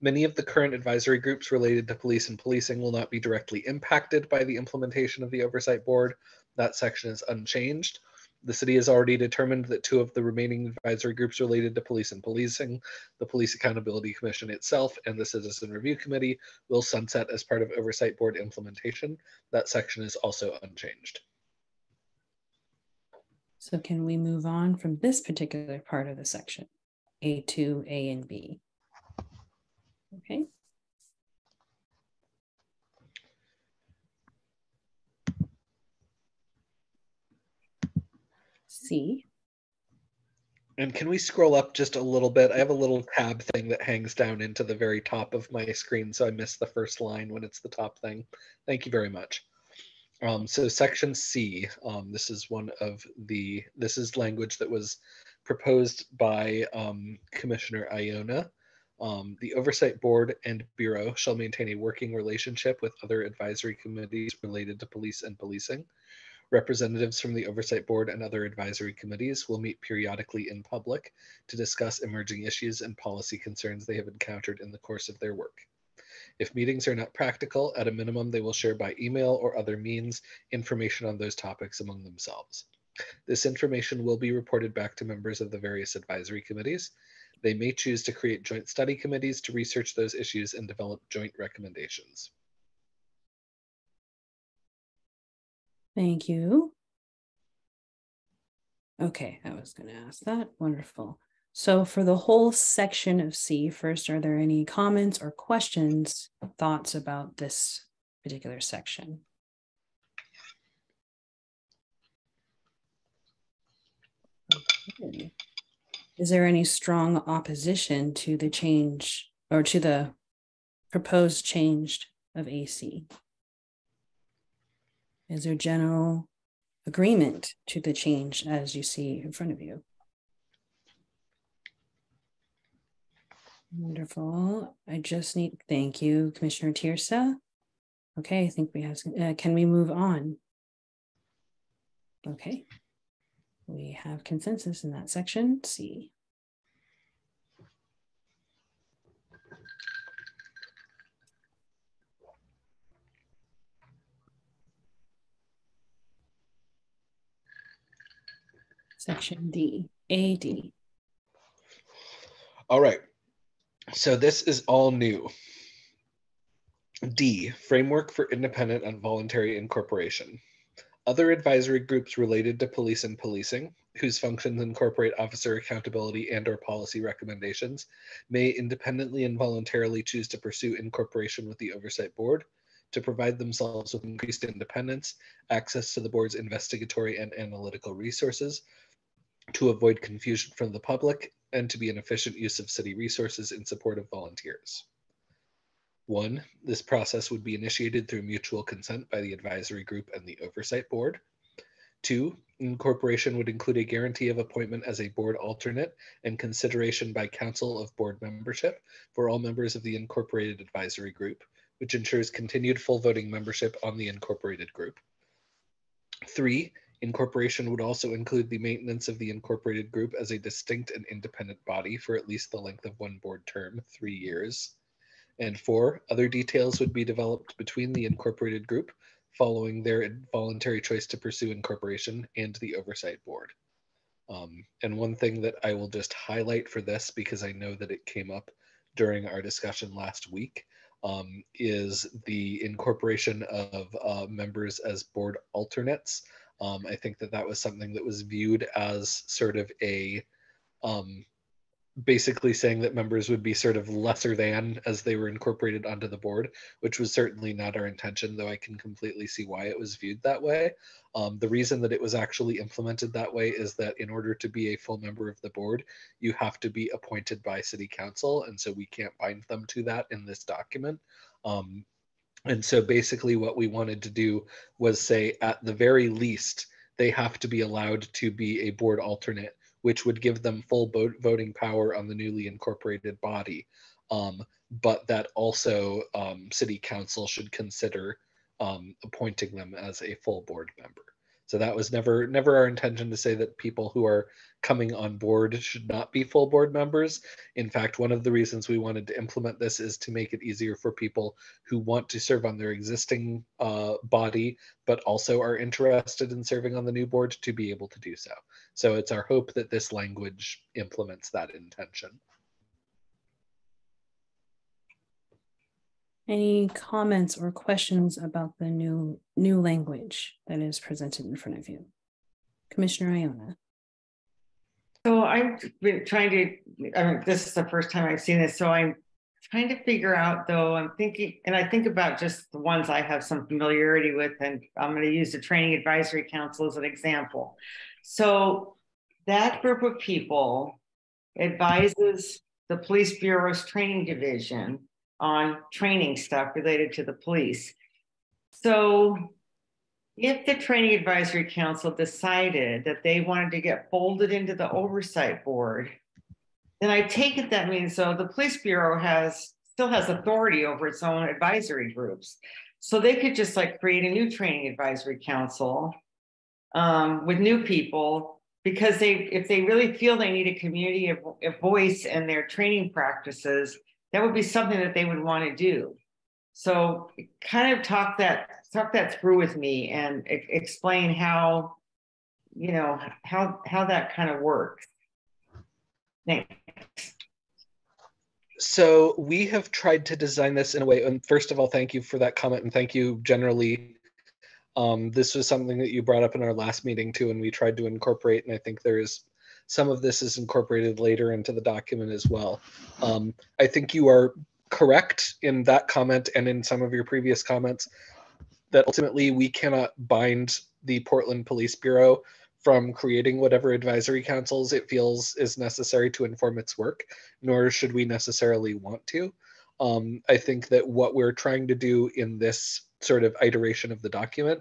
Speaker 3: Many of the current advisory groups related to police and policing will not be directly impacted by the implementation of the Oversight Board. That section is unchanged. The city has already determined that two of the remaining advisory groups related to police and policing, the Police Accountability Commission itself and the Citizen Review Committee, will sunset as part of Oversight Board implementation. That section is also unchanged.
Speaker 1: So can we move on from this particular part of the section? A2, A and B. Okay. C.
Speaker 3: And can we scroll up just a little bit? I have a little tab thing that hangs down into the very top of my screen, so I miss the first line when it's the top thing. Thank you very much. Um, so section C, um, this is one of the, this is language that was proposed by um, Commissioner Aiona. Um, the Oversight Board and Bureau shall maintain a working relationship with other advisory committees related to police and policing. Representatives from the Oversight Board and other advisory committees will meet periodically in public to discuss emerging issues and policy concerns they have encountered in the course of their work. If meetings are not practical, at a minimum, they will share by email or other means information on those topics among themselves. This information will be reported back to members of the various advisory committees. They may choose to create joint study committees to research those issues and develop joint recommendations.
Speaker 1: Thank you. Okay, I was going to ask that. Wonderful. So for the whole section of C, first, are there any comments or questions, thoughts about this particular section? Okay. Is there any strong opposition to the change or to the proposed change of AC? Is there general agreement to the change as you see in front of you? Wonderful. I just need, thank you, Commissioner Tirsa. Okay, I think we have, uh, can we move on? Okay. We have consensus in that section, C. Section D, AD.
Speaker 3: All right. So this is all new. D, framework for independent and voluntary incorporation. Other advisory groups related to police and policing, whose functions incorporate officer accountability and or policy recommendations, may independently and voluntarily choose to pursue incorporation with the Oversight Board to provide themselves with increased independence, access to the board's investigatory and analytical resources, to avoid confusion from the public, and to be an efficient use of city resources in support of volunteers. One, this process would be initiated through mutual consent by the advisory group and the oversight board. Two, incorporation would include a guarantee of appointment as a board alternate and consideration by council of board membership for all members of the incorporated advisory group, which ensures continued full voting membership on the incorporated group. Three, incorporation would also include the maintenance of the incorporated group as a distinct and independent body for at least the length of one board term, three years. And four, other details would be developed between the incorporated group following their voluntary choice to pursue incorporation and the oversight board. Um, and one thing that I will just highlight for this, because I know that it came up during our discussion last week, um, is the incorporation of uh, members as board alternates. Um, I think that that was something that was viewed as sort of a um, basically saying that members would be sort of lesser than as they were incorporated onto the board, which was certainly not our intention, though I can completely see why it was viewed that way. Um, the reason that it was actually implemented that way is that in order to be a full member of the board, you have to be appointed by city council. And so we can't bind them to that in this document. Um, and so basically what we wanted to do was say at the very least, they have to be allowed to be a board alternate which would give them full voting power on the newly incorporated body. Um, but that also um, city council should consider um, appointing them as a full board member. So that was never never our intention to say that people who are coming on board should not be full board members. In fact, one of the reasons we wanted to implement this is to make it easier for people who want to serve on their existing uh, body, but also are interested in serving on the new board to be able to do so. So it's our hope that this language implements that intention.
Speaker 1: Any comments or questions about the new new language that is presented in front of you? Commissioner Aiona.
Speaker 5: So I've been trying to, I mean, this is the first time I've seen this. So I'm trying to figure out though, I'm thinking, and I think about just the ones I have some familiarity with, and I'm going to use the Training Advisory Council as an example. So that group of people advises the police bureau's training division on training stuff related to the police. So if the training advisory council decided that they wanted to get folded into the oversight board, then I take it that means so the police bureau has still has authority over its own advisory groups. So they could just like create a new training advisory council um, with new people because they if they really feel they need a community of, of voice in their training practices, that would be something that they would want to do. So kind of talk that talk that through with me and explain how you know how how that kind of works. Thanks.
Speaker 3: So we have tried to design this in a way. And first of all, thank you for that comment, and thank you generally. Um, this was something that you brought up in our last meeting too, and we tried to incorporate. And I think there is some of this is incorporated later into the document as well. Um, I think you are correct in that comment and in some of your previous comments that ultimately we cannot bind the Portland Police Bureau from creating whatever advisory councils it feels is necessary to inform its work, nor should we necessarily want to. Um, I think that what we're trying to do in this sort of iteration of the document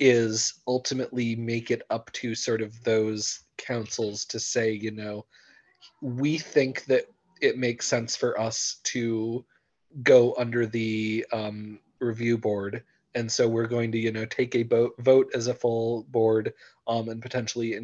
Speaker 3: is ultimately make it up to sort of those councils to say, you know, we think that it makes sense for us to go under the um, review board. And so we're going to, you know, take a vote, vote as a full board um, and potentially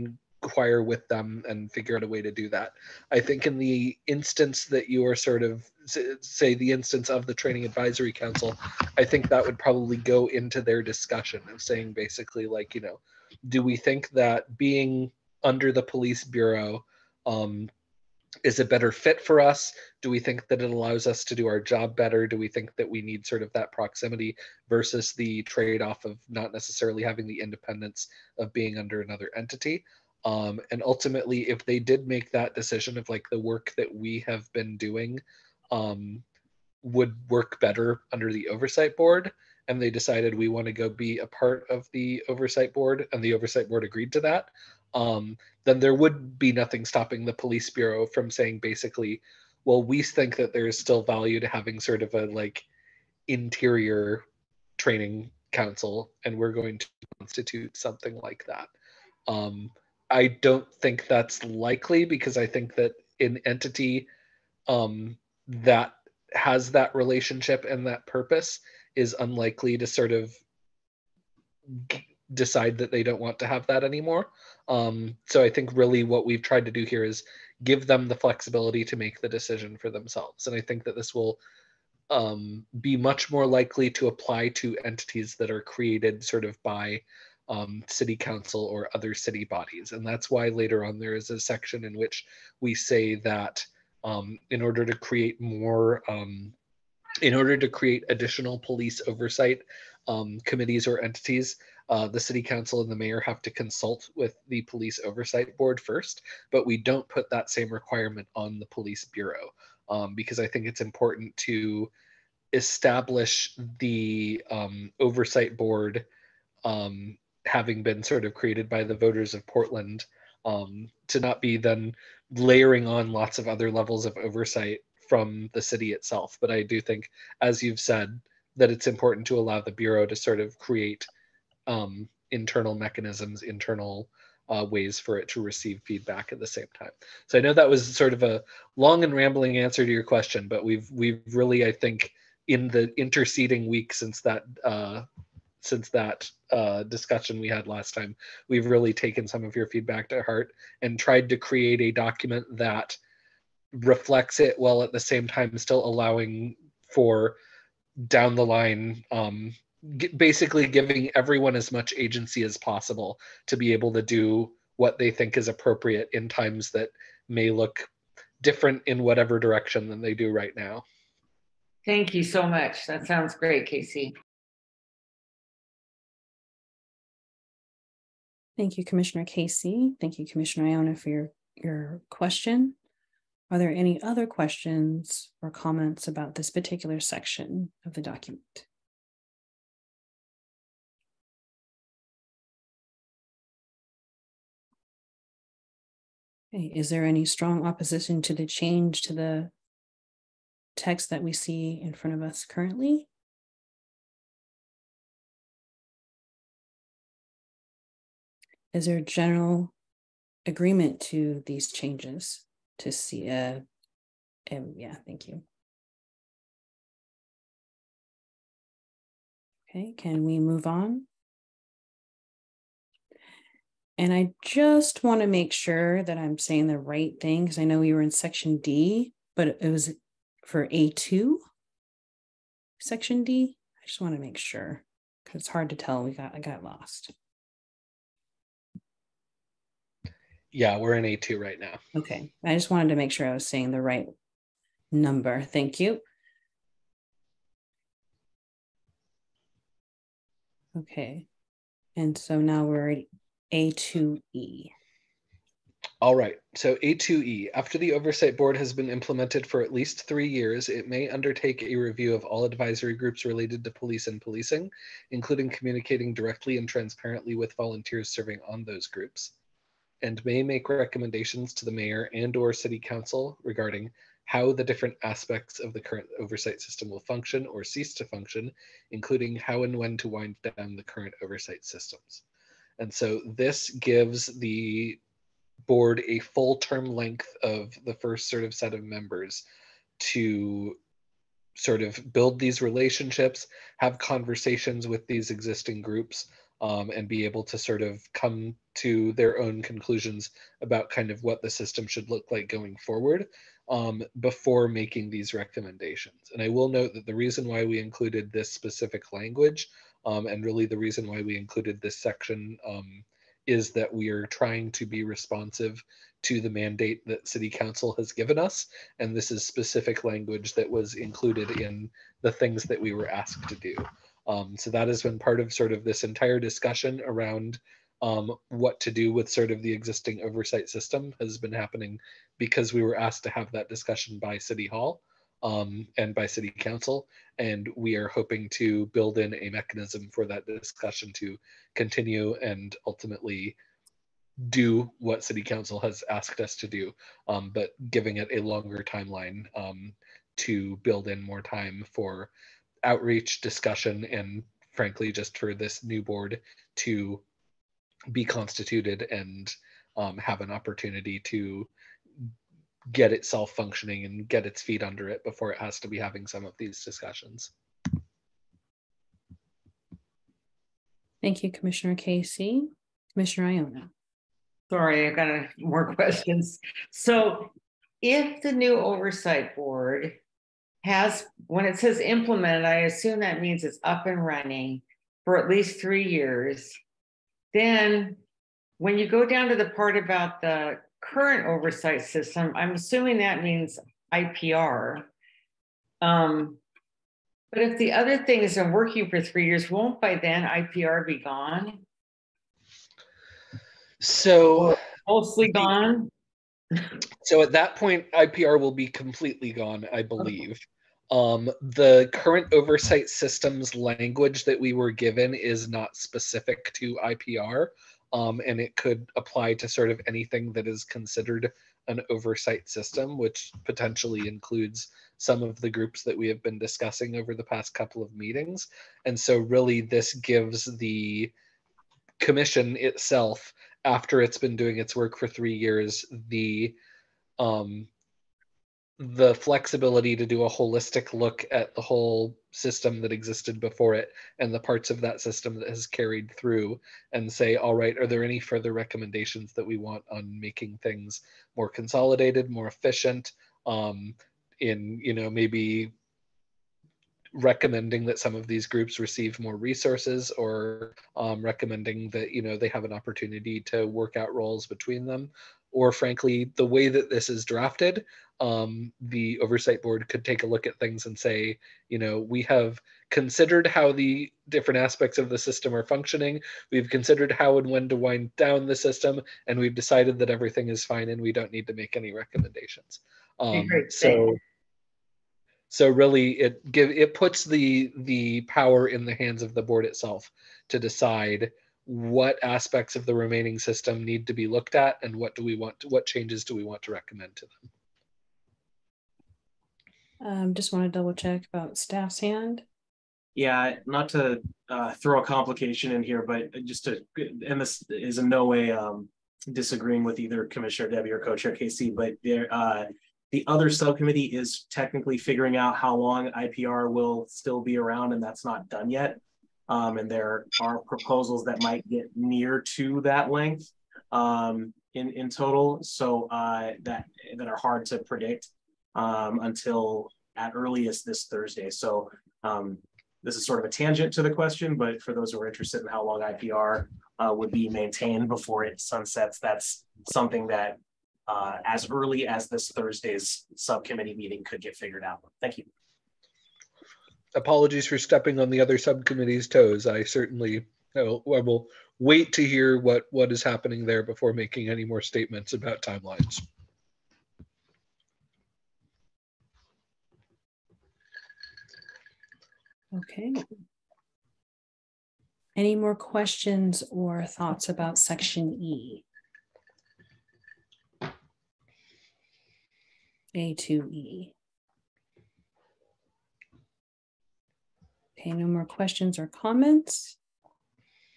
Speaker 3: inquire with them and figure out a way to do that. I think in the instance that you are sort of, say, the instance of the Training Advisory Council, I think that would probably go into their discussion of saying basically, like, you know, do we think that being under the police bureau um, is a better fit for us? Do we think that it allows us to do our job better? Do we think that we need sort of that proximity versus the trade off of not necessarily having the independence of being under another entity? Um, and ultimately, if they did make that decision of like the work that we have been doing um, would work better under the oversight board, and they decided we want to go be a part of the oversight board, and the oversight board agreed to that, um, then there would be nothing stopping the police bureau from saying basically, well, we think that there is still value to having sort of a like interior training council, and we're going to constitute something like that. Um, I don't think that's likely because I think that an entity um, that has that relationship and that purpose is unlikely to sort of g- decide that they don't want to have that anymore. Um, so I think really what we've tried to do here is give them the flexibility to make the decision for themselves. And I think that this will um, be much more likely to apply to entities that are created sort of by um, city council or other city bodies. And that's why later on there is a section in which we say that um, in order to create more, um, in order to create additional police oversight um, committees or entities, uh, the city council and the mayor have to consult with the police oversight board first, but we don't put that same requirement on the police bureau um, because I think it's important to establish the um, oversight board um, having been sort of created by the voters of Portland um, to not be then layering on lots of other levels of oversight from the city itself. But I do think, as you've said, that it's important to allow the bureau to sort of create um, internal mechanisms, internal uh, ways for it to receive feedback at the same time. So I know that was sort of a long and rambling answer to your question, but we've we've really I think in the interceding week since that uh, since that uh, discussion we had last time, we've really taken some of your feedback to heart and tried to create a document that reflects it while at the same time still allowing for down the line um, basically giving everyone as much agency as possible to be able to do what they think is appropriate in times that may look different in whatever direction than they do right now.
Speaker 5: Thank you so much. That sounds great, Casey.
Speaker 1: Thank you, Commissioner Casey. Thank you, Commissioner Aiona, for your, your question. Are there any other questions or comments about this particular section of the document? Okay, is there any strong opposition to the change to the text that we see in front of us currently? Is there general agreement to these changes to see uh um, yeah, thank you. Okay, can we move on? And I just want to make sure that I'm saying the right thing because I know we were in section D, but it was for A2, section D. I just want to make sure because it's hard to tell. We got I got lost.
Speaker 3: Yeah, we're in A2 right now.
Speaker 1: Okay. I just wanted to make sure I was saying the right number. Thank you. Okay. And so now we're at A2E.
Speaker 3: All right, so A2E. After the Oversight Board has been implemented for at least three years, it may undertake a review of all advisory groups related to police and policing, including communicating directly and transparently with volunteers serving on those groups, and may make recommendations to the mayor and or city council regarding how the different aspects of the current oversight system will function or cease to function, including how and when to wind down the current oversight systems. And so this gives the board a full term length of the first sort of set of members to sort of build these relationships, have conversations with these existing groups, um, and be able to sort of come to their own conclusions about kind of what the system should look like going forward um, before making these recommendations. And I will note that the reason why we included this specific language um, and really the reason why we included this section um, is that we are trying to be responsive to the mandate that city council has given us. And this is specific language that was included in the things that we were asked to do. Um, so that has been part of sort of this entire discussion around um, what to do with sort of the existing oversight system has been happening because we were asked to have that discussion by City Hall um, and by City Council. And we are hoping to build in a mechanism for that discussion to continue and ultimately do what City Council has asked us to do, um, but giving it a longer timeline um, to build in more time for outreach, discussion, and frankly, just for this new board to be constituted and um, have an opportunity to get itself functioning and get its feet under it before it has to be having some of these discussions.
Speaker 1: Thank you, Commissioner Casey. Commissioner Aiona.
Speaker 5: Sorry, I've got more questions. So if the new oversight board has, when it says implemented, I assume that means it's up and running for at least three years. Then when you go down to the part about the current oversight system, I'm assuming that means IPR. Um, but if the other thing has been working for three years, won't by then IPR be gone?
Speaker 3: So,
Speaker 5: Mostly gone?
Speaker 3: So at that point, IPR will be completely gone, I believe. Um, the current oversight systems language that we were given is not specific to IPR, um, and it could apply to sort of anything that is considered an oversight system, which potentially includes some of the groups that we have been discussing over the past couple of meetings. And so, really, this gives the commission itself, after it's been doing its work for three years, the um, the flexibility to do a holistic look at the whole system that existed before it and the parts of that system that has carried through and say all right are there any further recommendations that we want on making things more consolidated more efficient um, in you know maybe recommending that some of these groups receive more resources or um, recommending that you know they have an opportunity to work out roles between them. Or frankly the way that this is drafted um, the oversight board could take a look at things and say you know we have considered how the different aspects of the system are functioning. We've considered how and when to wind down the system and we've decided that everything is fine and we don't need to make any recommendations. Um, so so really it give it puts the the power in the hands of the board itself to decide what aspects of the remaining system need to be looked at and what do we want to, what changes do we want to recommend to them
Speaker 1: Um, just want to double check about staff's hand.
Speaker 4: Yeah, not to uh, throw a complication in here, but just to, and this is in no way um, disagreeing with either Commissioner Debbie or Co-Chair Casey, but there, uh, the other subcommittee is technically figuring out how long IPR will still be around, and that's not done yet. Um, and there are proposals that might get near to that length um, in in total, so uh, that that are hard to predict um, until at earliest this Thursday. So um, this is sort of a tangent to the question, but for those who are interested in how long IPR uh, would be maintained before it sunsets, that's something that uh, as early as this Thursday's subcommittee meeting could get figured out. Thank you.
Speaker 3: apologies for stepping on the other subcommittee's toes i certainly I will, I will wait to hear what what is happening there before making any more statements about timelines
Speaker 1: Okay. Any more questions or thoughts about section E? A two E. Okay, no more questions or comments?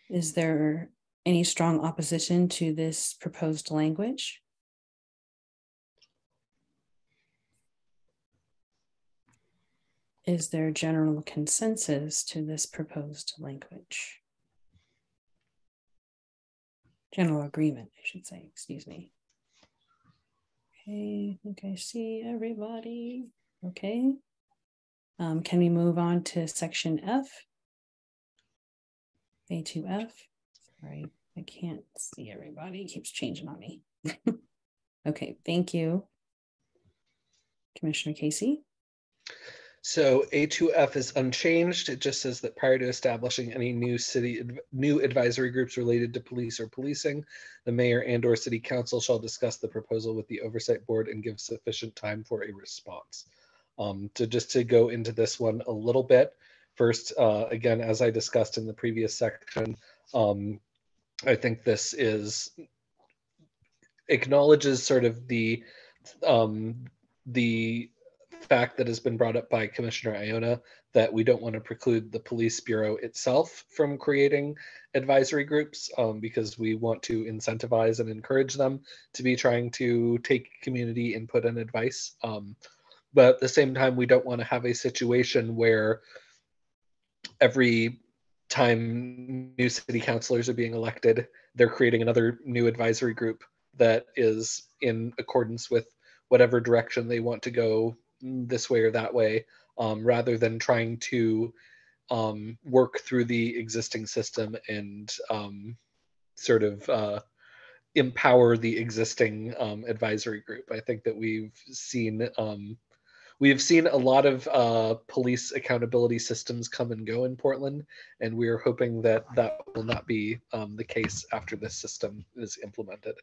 Speaker 1: Is there any strong opposition to this proposed language? Is there general consensus to this proposed language? General agreement, I should say, excuse me. Okay, I think I see everybody. Okay. Um, can we move on to section F? A2F. Sorry, I can't see everybody. It keeps changing on me. Okay, thank you. Commissioner Casey?
Speaker 3: So A2F is unchanged. It just says that prior to establishing any new city, new advisory groups related to police or policing, the mayor and or city council shall discuss the proposal with the oversight board and give sufficient time for a response. Um, so just to go into this one a little bit, first, uh, again, as I discussed in the previous section, um, I think this is acknowledges sort of the um, the fact that has been brought up by Commissioner Aiona that we don't want to preclude the police bureau itself from creating advisory groups um, because we want to incentivize and encourage them to be trying to take community input and advice. Um, but at the same time, we don't want to have a situation where every time new city councilors are being elected, they're creating another new advisory group that is in accordance with whatever direction they want to go this way or that way, um, rather than trying to um, work through the existing system and um, sort of uh, empower the existing um, advisory group. I think that we've seen um, we have seen a lot of uh, police accountability systems come and go in Portland, and we are hoping that that will not be um, the case after this system is implemented.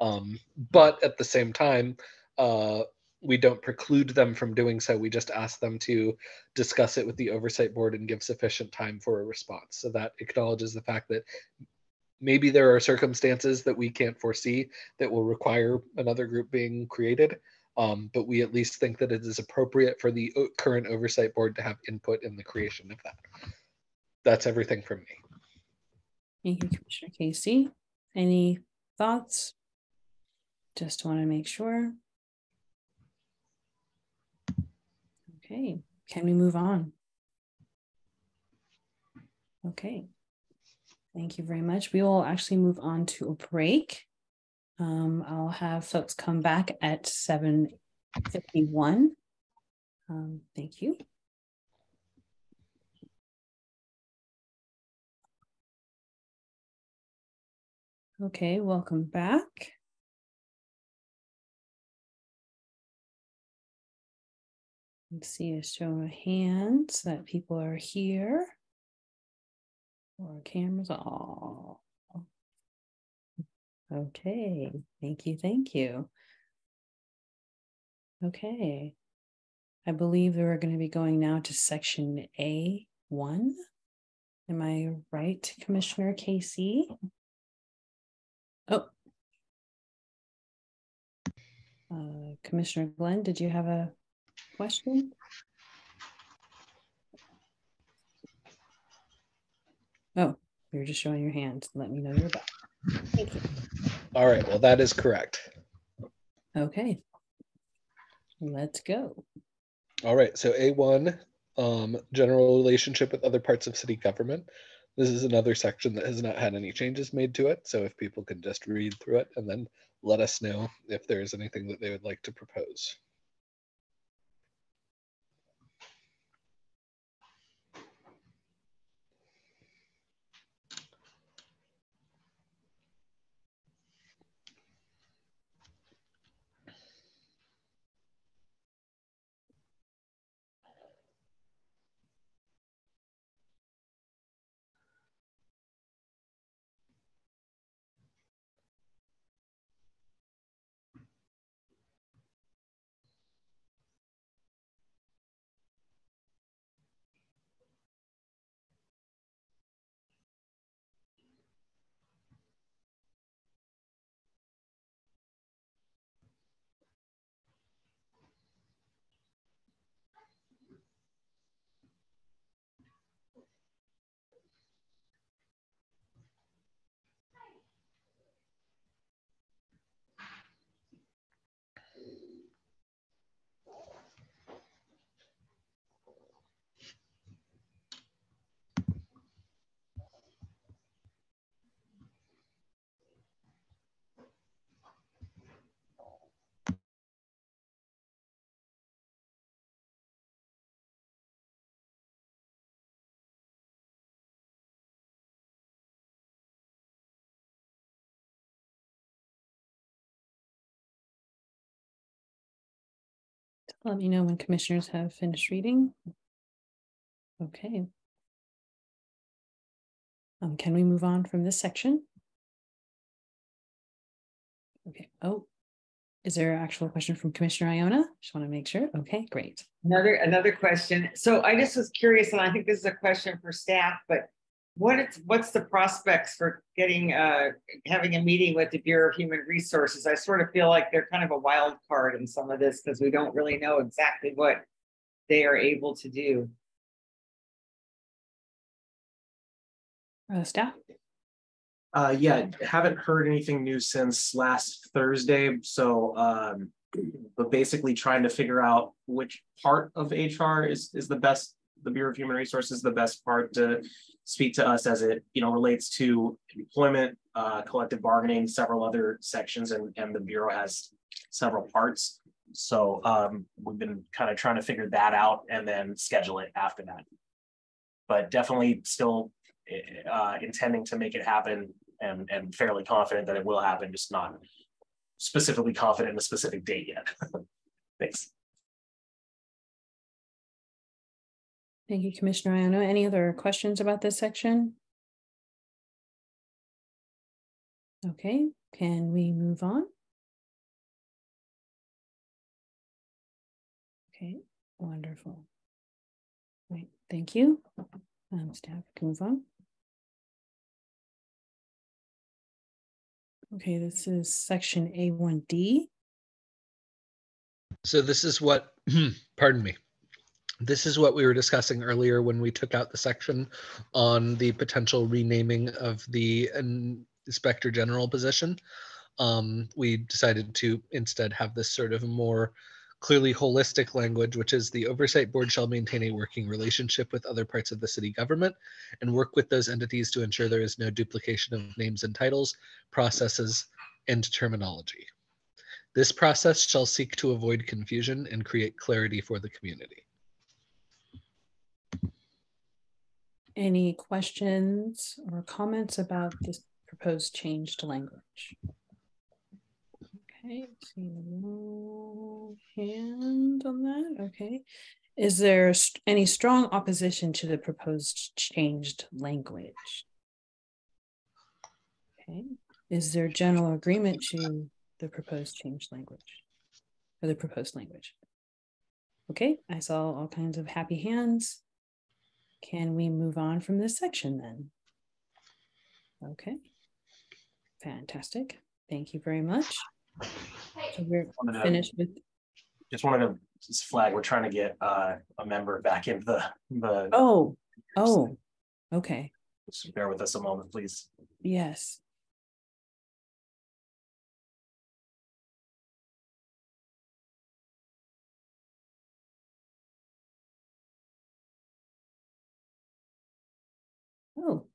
Speaker 3: Um, but at the same time, uh, we don't preclude them from doing so. We just ask them to discuss it with the oversight board and give sufficient time for a response. So that acknowledges the fact that maybe there are circumstances that we can't foresee that will require another group being created. Um, but we at least think that it is appropriate for the current oversight board to have input in the creation of that. That's everything from me.
Speaker 1: Thank you, Commissioner Casey. Any thoughts? Just want to make sure. Okay, can we move on? Okay. Thank you very much. We will actually move on to a break. Um, I'll have folks come back at seven fifty-one. Um, thank you. Okay, welcome back. See a show of hands that people are here. Or cameras all. Okay, thank you, thank you. Okay. I believe we're going to be going now to section A one. Am I right, Commissioner Casey? Oh. Uh, Commissioner Glenn, did you have a question? Oh, you're just showing your hand. Let me know you're back. Thank you.
Speaker 3: All right, well, that is correct.
Speaker 1: Okay. Let's go.
Speaker 3: All right, so A1, um, general relationship with other parts of city government. This is another section that has not had any changes made to it. So if people can just read through it and then let us know if there's anything that they would like to propose.
Speaker 1: Let me know when commissioners have finished reading. Okay. Um, can we move on from this section? Okay, oh, is there an actual question from Commissioner Aiona? Just want to make sure. Okay, great.
Speaker 5: Another, another question. So I just was curious, and I think this is a question for staff, but what it's, what's the prospects for getting, uh, having a meeting with the Bureau of Human Resources? I sort of feel like they're kind of a wild card in some of this because we don't really know exactly what they are able to do.
Speaker 1: Uh, staff?
Speaker 4: Uh, yeah, haven't heard anything new since last Thursday, so, um, but basically trying to figure out which part of HR is, is the best, the Bureau of Human Resources, the best part to speak to us as it, you know, relates to employment, uh, collective bargaining, several other sections, and, and the Bureau has several parts. So, um, we've been kind of trying to figure that out and then schedule it after that. But definitely still, uh, intending to make it happen and, and fairly confident that it will happen, just not specifically confident in a specific date yet. Thanks.
Speaker 1: Thank you, Commissioner Aiona. Any other questions about this section? Okay, can we move on? Okay, wonderful. Right, thank you. Um, staff can move on. Okay, this is section A1D.
Speaker 3: So this is what, pardon me. This is what we were discussing earlier when we took out the section on the potential renaming of the inspector general position. Um, we decided to instead have this sort of more clearly holistic language, which is the oversight board shall maintain a working relationship with other parts of the city government and work with those entities to ensure there is no duplication of names and titles, processes, and terminology. This process shall seek to avoid confusion and create clarity for the community.
Speaker 1: Any questions or comments about this proposed change to language? Okay, see no hand on that. Okay. Is there any strong opposition to the proposed changed language? Okay. Is there general agreement to the proposed changed language or the proposed language? Okay, I saw all kinds of happy hands. Can we move on from this section then? Okay. Fantastic. Thank you very much. So we're
Speaker 4: Wanted to-
Speaker 1: with,
Speaker 4: Just wanted to just flag, we're trying to get uh, a member back into the, the,
Speaker 1: oh, oh, okay,
Speaker 4: just bear with us a moment, please.
Speaker 1: yes. Oh.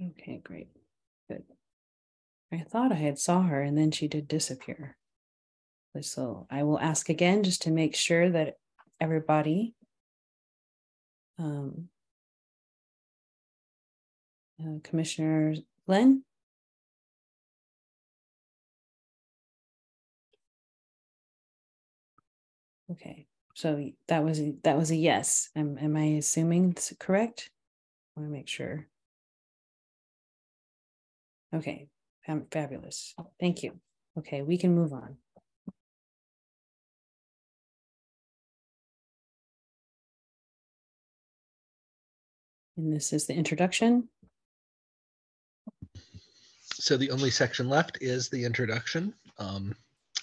Speaker 1: Okay, great. Good. I thought I had saw her and then she did disappear. So I will ask again just to make sure that everybody um uh, Glenn? Okay, so that was, a- that was a yes. Am, am I assuming it's correct? I Want to make sure. Okay, fabulous. Thank you. Okay, we can move on. And this is the introduction.
Speaker 3: So the only section left is the introduction. Um,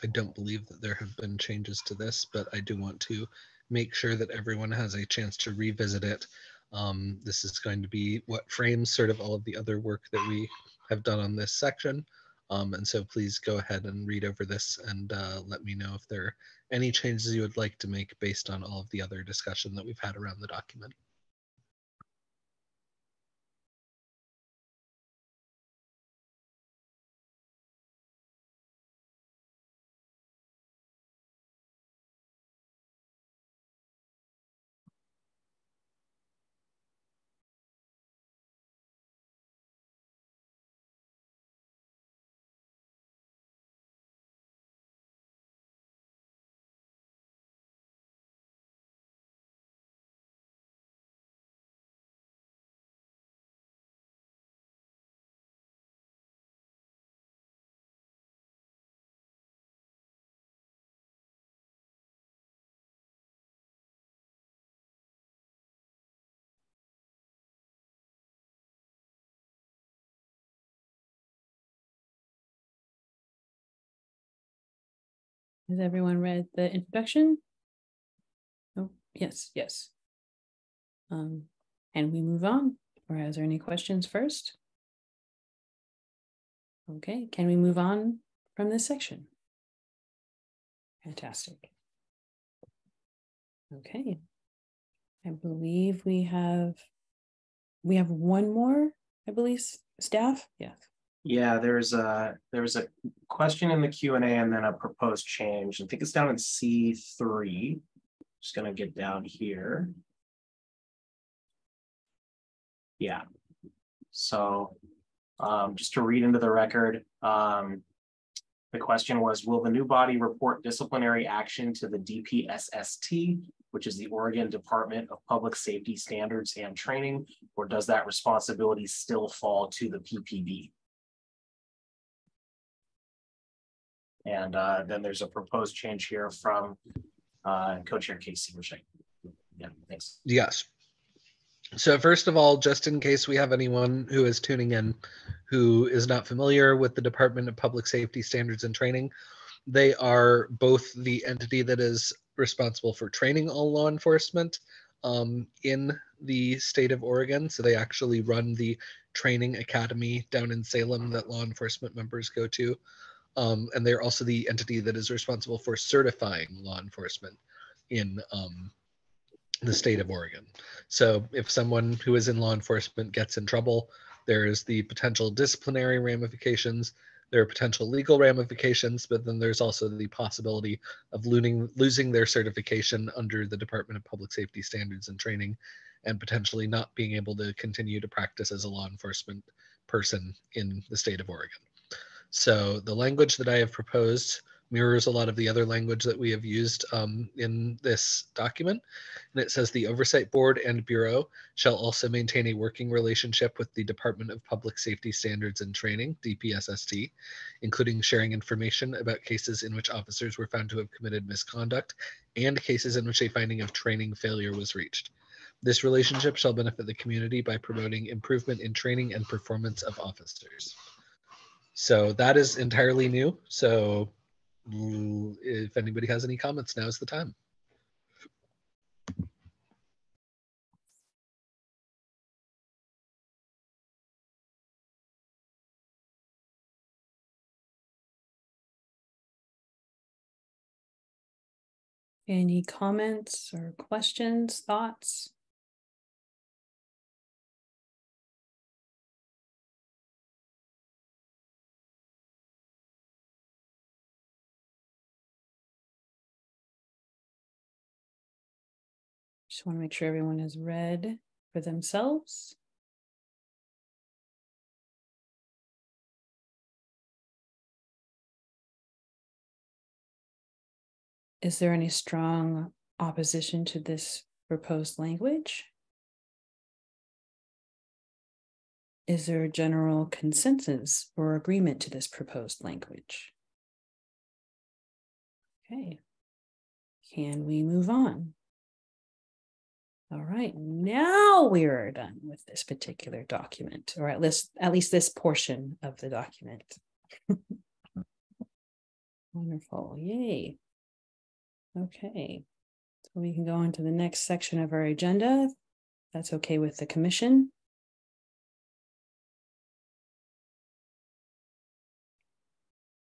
Speaker 3: I don't believe that there have been changes to this, but I do want to make sure that everyone has a chance to revisit it. Um, this is going to be what frames sort of all of the other work that we have done on this section. Um, and so please go ahead and read over this and uh, let me know if there are any changes you would like to make based on all of the other discussion that we've had around the document.
Speaker 1: Has everyone read the introduction? Oh, yes, yes. Um, and we move on, or is there any questions first? Okay, can we move on from this section? Fantastic. Okay. I believe we have, we have one more, I believe, staff, yes.
Speaker 4: Yeah, there's a, there's a question in the Q and A and then a proposed change. I think it's down in C three. Just gonna get down here. Yeah. So, um, just to read into the record, um. The question was, will the new body report disciplinary action to the DPSST, which is the Oregon Department of Public Safety Standards and Training, or does that responsibility still fall to the PPD? And uh, then there's a proposed change here from uh, co-chair Casey, I, yeah, thanks.
Speaker 3: Yes. So first of all, just in case we have anyone who is tuning in who is not familiar with the Department of Public Safety Standards and Training, they are both the entity that is responsible for training all law enforcement um, in the state of Oregon. So they actually run the training academy down in Salem that law enforcement members go to. Um, and they're also the entity that is responsible for certifying law enforcement in um, the state of Oregon. So if someone who is in law enforcement gets in trouble, there is the potential disciplinary ramifications, there are potential legal ramifications, but then there's also the possibility of losing, losing their certification under the Department of Public Safety Standards and Training and potentially not being able to continue to practice as a law enforcement person in the state of Oregon. So the language that I have proposed mirrors a lot of the other language that we have used um, in this document. And it says the Oversight Board and Bureau shall also maintain a working relationship with the Department of Public Safety Standards and Training, DPSST, including sharing information about cases in which officers were found to have committed misconduct and cases in which a finding of training failure was reached. This relationship shall benefit the community by promoting improvement in training and performance of officers. So that is entirely new. So mm, if anybody has any comments, now is the time.
Speaker 1: Any comments or questions, thoughts? Want to make sure everyone has read for themselves. Is there any strong opposition to this proposed language? Is there a general consensus or agreement to this proposed language? Okay. Can we move on? All right, now we are done with this particular document, or at least at least this portion of the document. Wonderful, yay. Okay, so we can go on to the next section of our agenda. That's okay with the commission.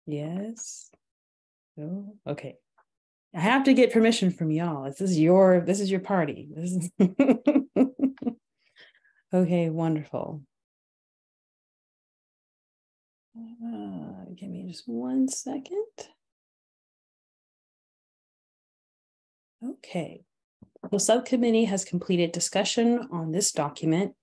Speaker 1: Yes. Oh, okay. I have to get permission from y'all. This is your this is your party. This is okay, wonderful. Uh, give me just one second. Okay. The subcommittee has completed discussion on this document,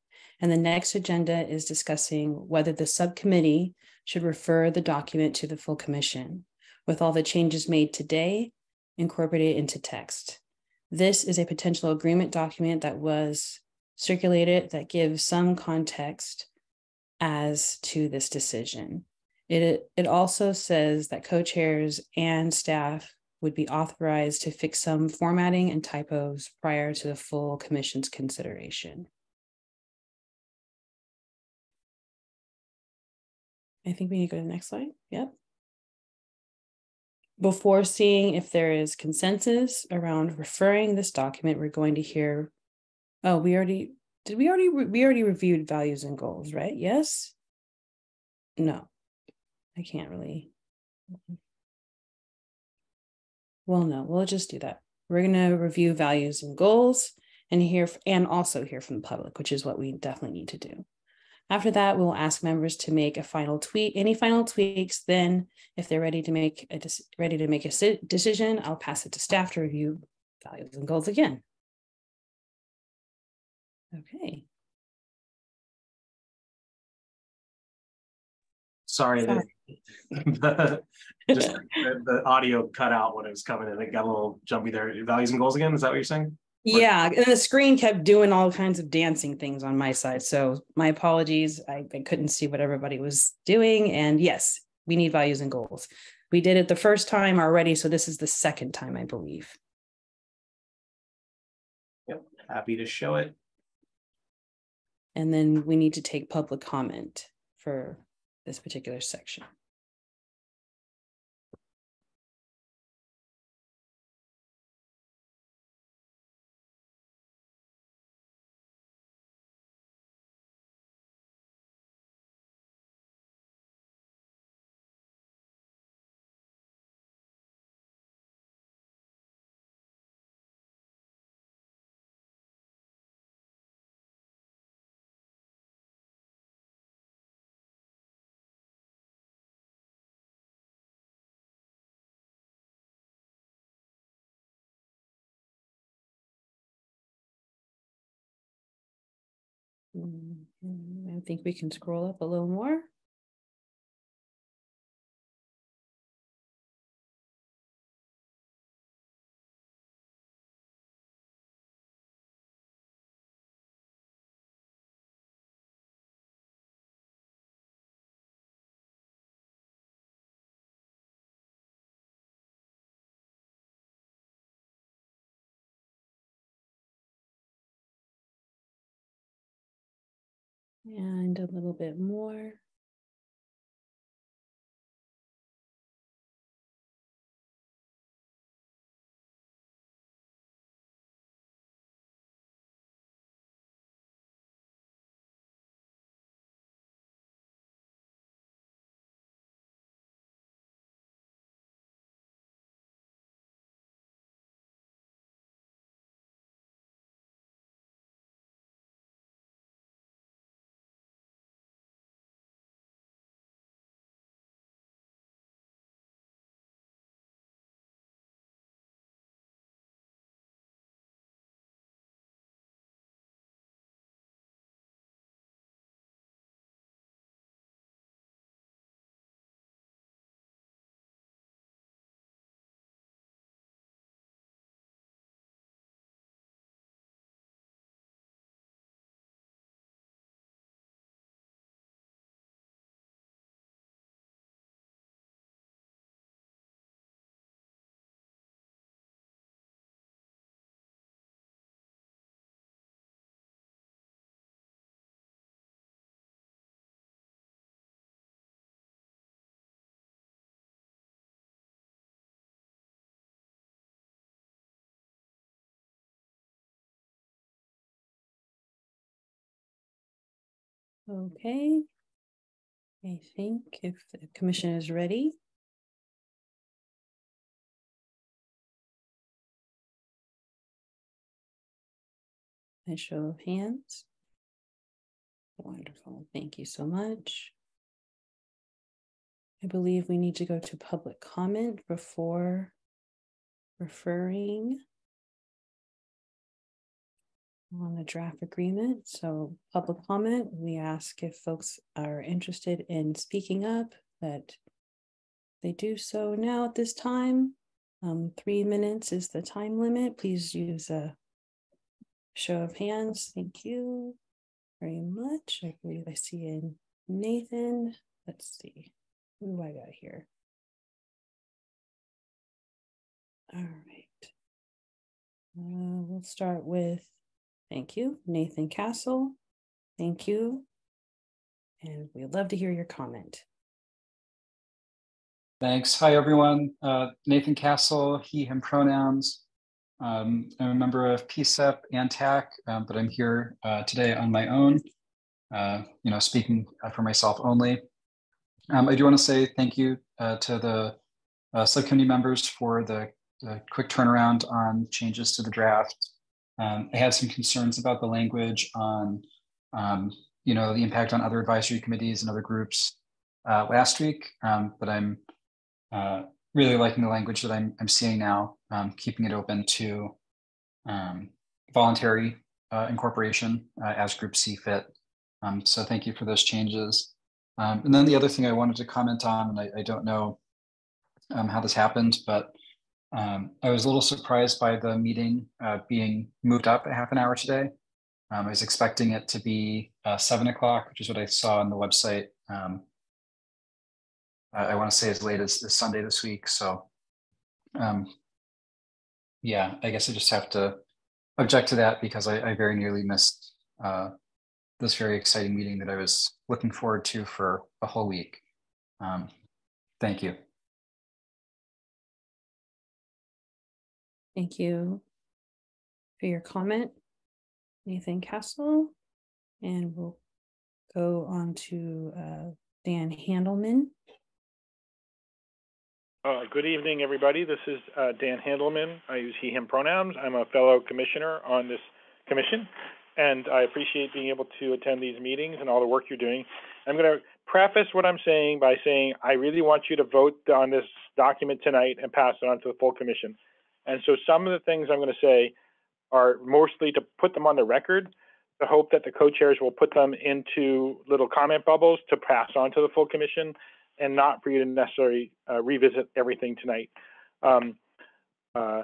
Speaker 1: and the next agenda is discussing whether the subcommittee should refer the document to the full commission with all the changes made today incorporated into text. This is a potential agreement document that was circulated that gives some context as to this decision. It, it also says that co-chairs and staff would be authorized to fix some formatting and typos prior to the full commission's consideration. I think we need to go to the next slide. Yep. Before seeing if there is consensus around referring this document, we're going to hear, oh, we already, did we already, re- we already reviewed values and goals, right? Yes? No, I can't really. Well, no, we'll just do that. We're gonna review values and goals and hear, and also hear from the public, which is what we definitely need to do. After that, we'll ask members to make a final tweet, any final tweaks, then if they're ready to make a, ready to make a decision, I'll pass it to staff to review values and goals again. Okay,
Speaker 4: Sorry, the, the, just the, the audio cut out when it was coming in. It got a little jumpy there. Values and goals again. Is that what you're saying?
Speaker 1: Yeah, and the screen kept doing all kinds of dancing things on my side, so my apologies. I, I couldn't see what everybody was doing, and yes, we need values and goals. We did it the first time already, so this is the second time, I believe.
Speaker 4: Yep happy to show it.
Speaker 1: And then we need to take public comment for this particular section. I think we can scroll up a little more. And a little bit more. Okay. I think if the commission is ready. A show of hands. Wonderful, thank you so much. I believe we need to go to public comment before referring on the draft agreement. So public comment, we ask if folks are interested in speaking up, that they do so now at this time. Um, three minutes is the time limit. Please use a show of hands. Thank you very much. I believe I see in Nathan. Let's see. Who do I got here? All right. Uh, we'll start with, thank you, Nathan Castle. Thank you. And we'd love to hear your comment.
Speaker 6: Thanks. Hi, everyone. Uh, Nathan Castle, he, him pronouns. Um, I'm a member of PCCEP and TAC, um, but I'm here uh, today on my own, uh, you know, speaking uh, for myself only. Um, I do want to say thank you uh, to the uh, subcommittee members for the, the, quick turnaround on changes to the draft. Um, I had some concerns about the language on, um, you know, the impact on other advisory committees and other groups last week, um, but I'm uh, really liking the language that I'm, I'm seeing now, um, keeping it open to um, voluntary uh, incorporation uh, as groups see fit. Um, so thank you for those changes. And then the other thing I wanted to comment on, and I, I don't know how this happened, but um, I was a little surprised by the meeting uh, being moved up a half an hour today. I was expecting it to be uh, seven o'clock, which is what I saw on the website. Um, I want to say as late as, as Sunday this week. So, um, yeah, I guess I just have to object to that because I, I very nearly missed uh, this very exciting meeting that I was looking forward to for a whole week. Um, thank you.
Speaker 1: Thank you for your comment, Nathan Castle. And we'll go on to uh, Dan Handelman.
Speaker 7: Uh, good evening, everybody. This is uh, Dan Handelman. I use he, him pronouns. I'm a fellow commissioner on this commission, and I appreciate being able to attend these meetings and all the work you're doing. I'm going to preface what I'm saying by saying I really want you to vote on this document tonight and pass it on to the full commission. And so some of the things I'm going to say are mostly to put them on the record, to hope that the co-chairs will put them into little comment bubbles to pass on to the full commission and not for you to necessarily uh, revisit everything tonight. Um, uh,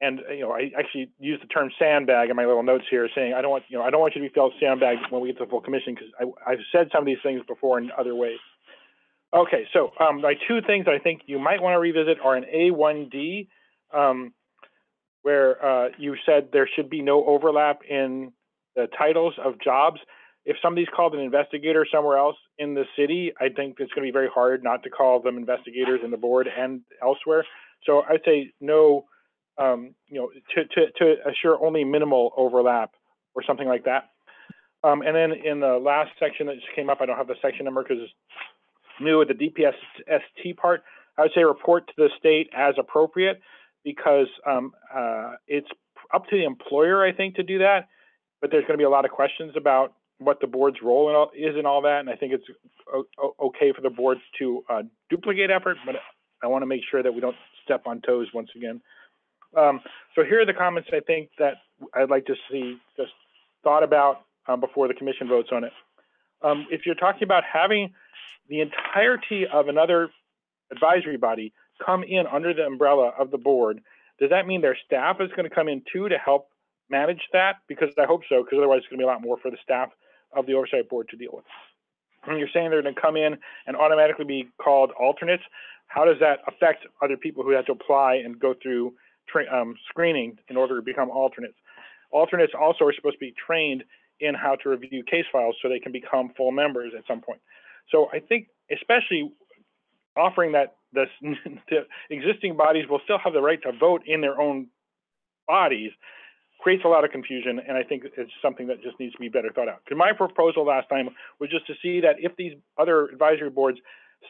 Speaker 7: and you know, I actually use the term sandbag in my little notes here, saying I don't want you know I don't want you to be felt sandbagged when we get to the full commission because I've said some of these things before in other ways. Okay, so um, my two things I think you might want to revisit are an A1D, um, where uh, you said there should be no overlap in the titles of jobs if somebody's called an investigator somewhere else in the city, I think it's going to be very hard not to call them investigators in the board and elsewhere. So I'd say no, um, you know, to, to, to assure only minimal overlap or something like that. Um, and then in the last section that just came up, I don't have the section number because it's new with the DPSST part. I would say report to the state as appropriate because um, uh, it's up to the employer, I think, to do that. But there's going to be a lot of questions about what the board's role all, is in all that, and I think it's okay for the board to uh, duplicate effort, but I want to make sure that we don't step on toes once again. Um, so here are the comments I think that I'd like to see just thought about um, before the commission votes on it. Um, if you're talking about having the entirety of another advisory body come in under the umbrella of the board, does that mean their staff is going to come in too to help manage that? Because I hope so, because otherwise it's going to be a lot more for the staff of the oversight board to deal with. And you're saying they're going to come in and automatically be called alternates. How does that affect other people who have to apply and go through um, screening in order to become alternates? Alternates also are supposed to be trained in how to review case files so they can become full members at some point. So I think, especially offering that the existing bodies will still have the right to vote in their own bodies creates a lot of confusion, and I think it's something that just needs to be better thought out. Because my proposal last time was just to see that if these other advisory boards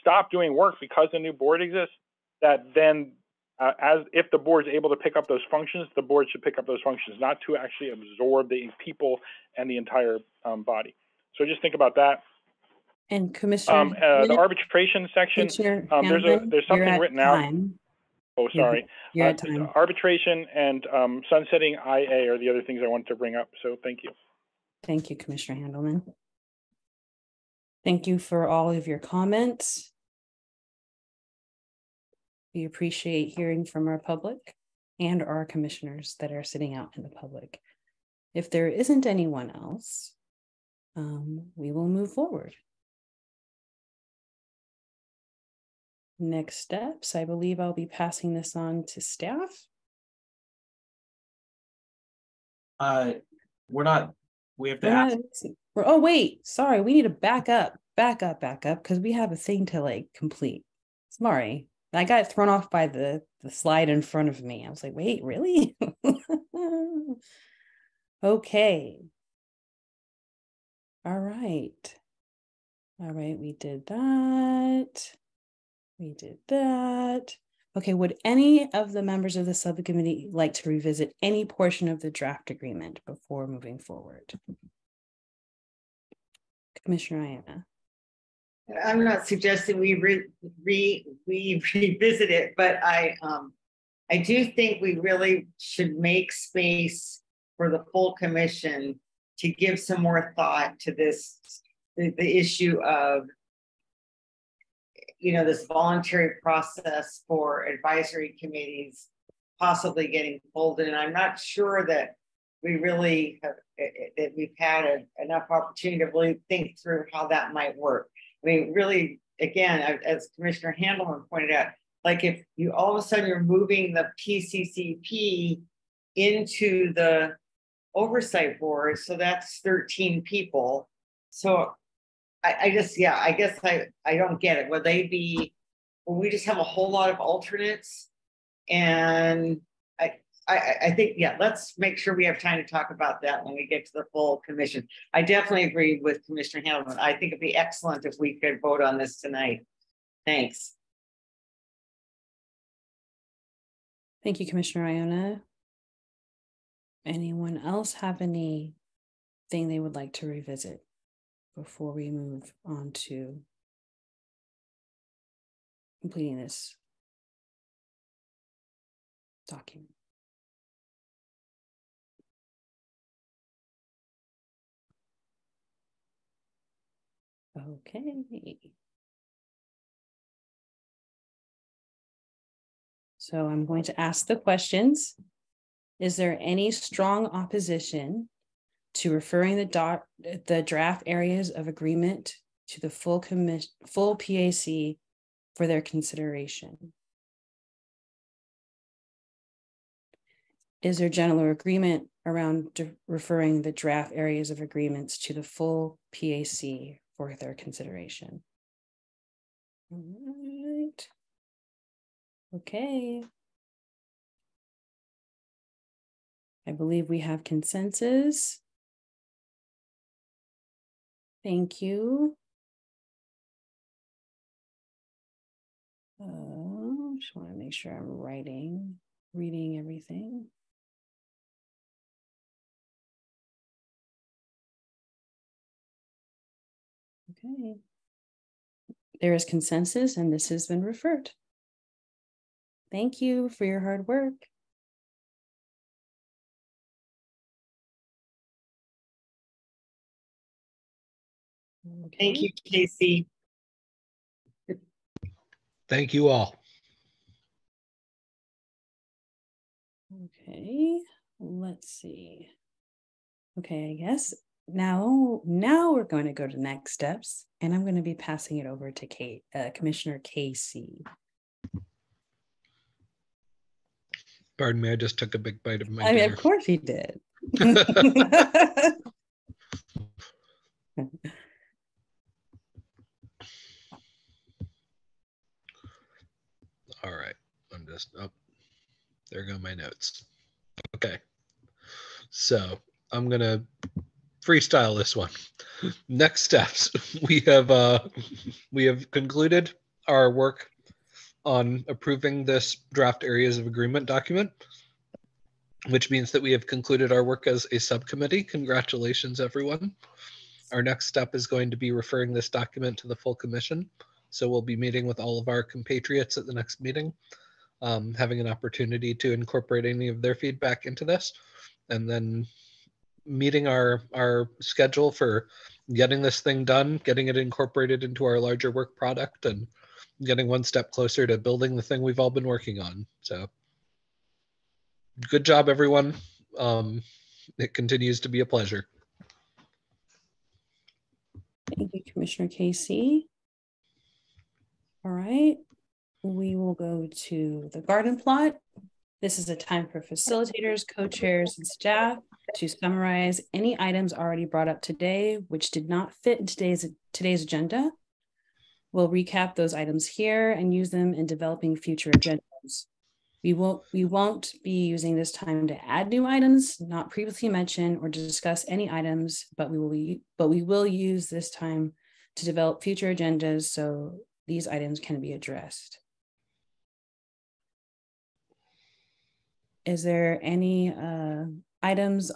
Speaker 7: stop doing work because the new board exists, that then uh, as if the board's able to pick up those functions, the board should pick up those functions, not to actually absorb the people and the entire um, body. So just think about that.
Speaker 1: And Commissioner,
Speaker 7: um, uh, the arbitration section. Um, there's a there's something written
Speaker 1: time.
Speaker 7: out. Oh, sorry.
Speaker 1: You're
Speaker 7: uh, arbitration and um, sunsetting IA are the other things I wanted to bring up. So thank you.
Speaker 1: Thank you, Commissioner Handelman. Thank you for all of your comments. We appreciate hearing from our public and our commissioners that are sitting out in the public. If there isn't anyone else, um, we will move forward. Next steps. I believe I'll be passing this on to staff.
Speaker 4: Uh, we're not, we have to ask.
Speaker 1: We're, oh, wait, sorry. We need to back up, back up, back up, because we have a thing to like complete. Sorry, I got thrown off by the the slide in front of me. I was like, wait, really? okay. All right. All right, we did that. We did that. Okay, would any of the members of the subcommittee like to revisit any portion of the draft agreement before moving forward? Commissioner Aiona.
Speaker 5: I'm not suggesting we re, re, we revisit it, but I, um, I do think we really should make space for the full commission to give some more thought to this, the, the issue of, you know, this voluntary process for advisory committees possibly getting folded. And I'm not sure that we really have, that we've had a, enough opportunity to really think through how that might work. I mean, really, again, as Commissioner Handelman pointed out, like if you all of a sudden you're moving the PCCEP into the oversight board, so that's 13 people. So I, I just, yeah, I guess I, I don't get it. Would they be, we just have a whole lot of alternates? And I, I think, yeah, let's make sure we have time to talk about that when we get to the full commission. I definitely agree with Commissioner Handelman. I think it'd be excellent if we could vote on this tonight. Thanks.
Speaker 1: Thank you, Commissioner Aiona. Anyone else have anything they would like to revisit before we move on to completing this document? Okay. So I'm going to ask the questions. Is there any strong opposition to referring the the draft areas of agreement to the full commission full PAC for their consideration? Is there general agreement around referring the draft areas of agreements to the full PAC for their consideration. All right. Okay. I believe we have consensus. Thank you. Uh, just want to make sure I'm writing, reading everything. Okay. There is consensus and this has been referred. Thank you for your hard work.
Speaker 5: Okay. Thank you, Casey.
Speaker 3: Thank you all.
Speaker 1: Okay, let's see. Okay, I guess now now we're going to go to next steps and i'm going to be passing it over to kate uh, commissioner casey
Speaker 3: pardon me i just took a big bite of my
Speaker 1: i mean of course he did
Speaker 3: all right up oh, there go my notes okay so i'm gonna freestyle this one. Next steps. We have uh, we have concluded our work on approving this draft areas of agreement document, which means that we have concluded our work as a subcommittee. Congratulations, everyone. Our next step is going to be referring this document to the full commission. So we'll be meeting with all of our compatriots at the next meeting, um, having an opportunity to incorporate any of their feedback into this, and then meeting our our schedule for getting this thing done, getting it incorporated into our larger work product, and getting one step closer to building the thing we've all been working on. So, good job, everyone. Um, it continues to be a pleasure.
Speaker 1: Thank you, Commissioner Casey. All right, we will go to the garden plot. This is a time for facilitators, co-chairs, and staff to summarize any items already brought up today which did not fit in today's today's agenda. We'll recap those items here and use them in developing future agendas. We won't, we won't be using this time to add new items not previously mentioned or to discuss any items, but we will, be- but we will use this time to develop future agendas so these items can be addressed. Is there any uh, items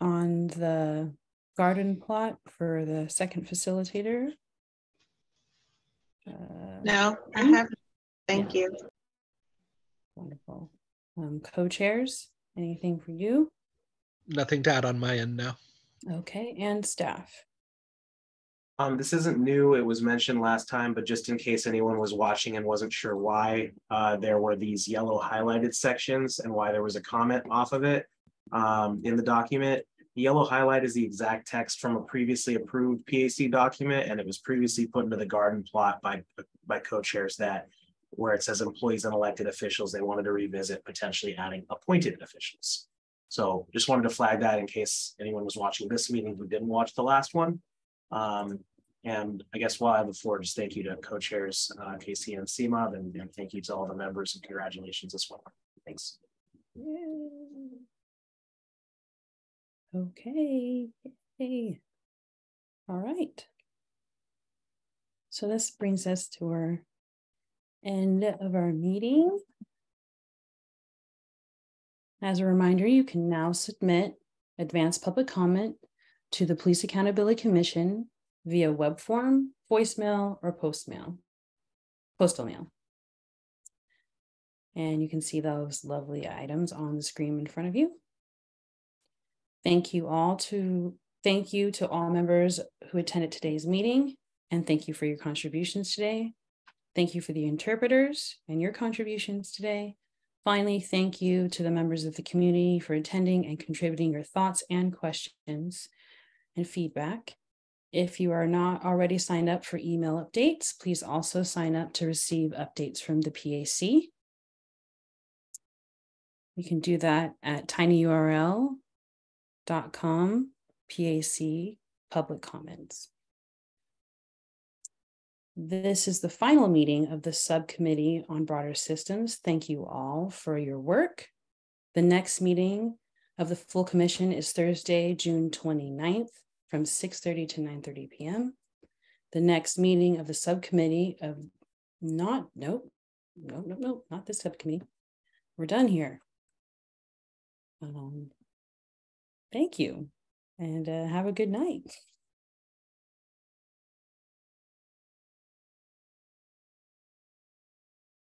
Speaker 1: on the garden plot for the second facilitator? Uh,
Speaker 2: No, I have, thank you.
Speaker 1: Wonderful. Um, co-chairs, anything for you?
Speaker 3: Nothing to add on my end now.
Speaker 1: Okay, and staff.
Speaker 4: Um, this isn't new. It was mentioned last time, but just in case anyone was watching and wasn't sure why, uh, there were these yellow highlighted sections and why there was a comment off of it. Um, in the document, the yellow highlight is the exact text from a previously approved PAC document, and it was previously put into the garden plot by, by co-chairs that where it says employees and elected officials, they wanted to revisit potentially adding appointed officials. So just wanted to flag that in case anyone was watching this meeting who didn't watch the last one. Um, and I guess while I have the floor, just thank you to co-chairs, uh, Casey and CMOB, and, and thank you to all the members and congratulations as well. Thanks.
Speaker 1: Okay. All right. So this brings us to our end of our meeting. As a reminder, you can now submit advanced public comment to the Police Accountability Commission via web form, voicemail, or postmail, postal mail. And you can see those lovely items on the screen in front of you. Thank you all to, thank you to all members who attended today's meeting, and thank you for your contributions today. Thank you for the interpreters and your contributions today. Finally, thank you to the members of the community for attending and contributing your thoughts and questions and feedback. If you are not already signed up for email updates, please also sign up to receive updates from the PAC. You can do that at tinyurl.com PAC public comments. This is the final meeting of the Subcommittee on Broader Systems. Thank you all for your work. The next meeting of the full commission is Thursday, June 29th from 6:30 to 9:30 p.m. The next meeting of the subcommittee of not, nope, nope, nope, nope, not this subcommittee. We're done here. Um, thank you and uh, have a good night.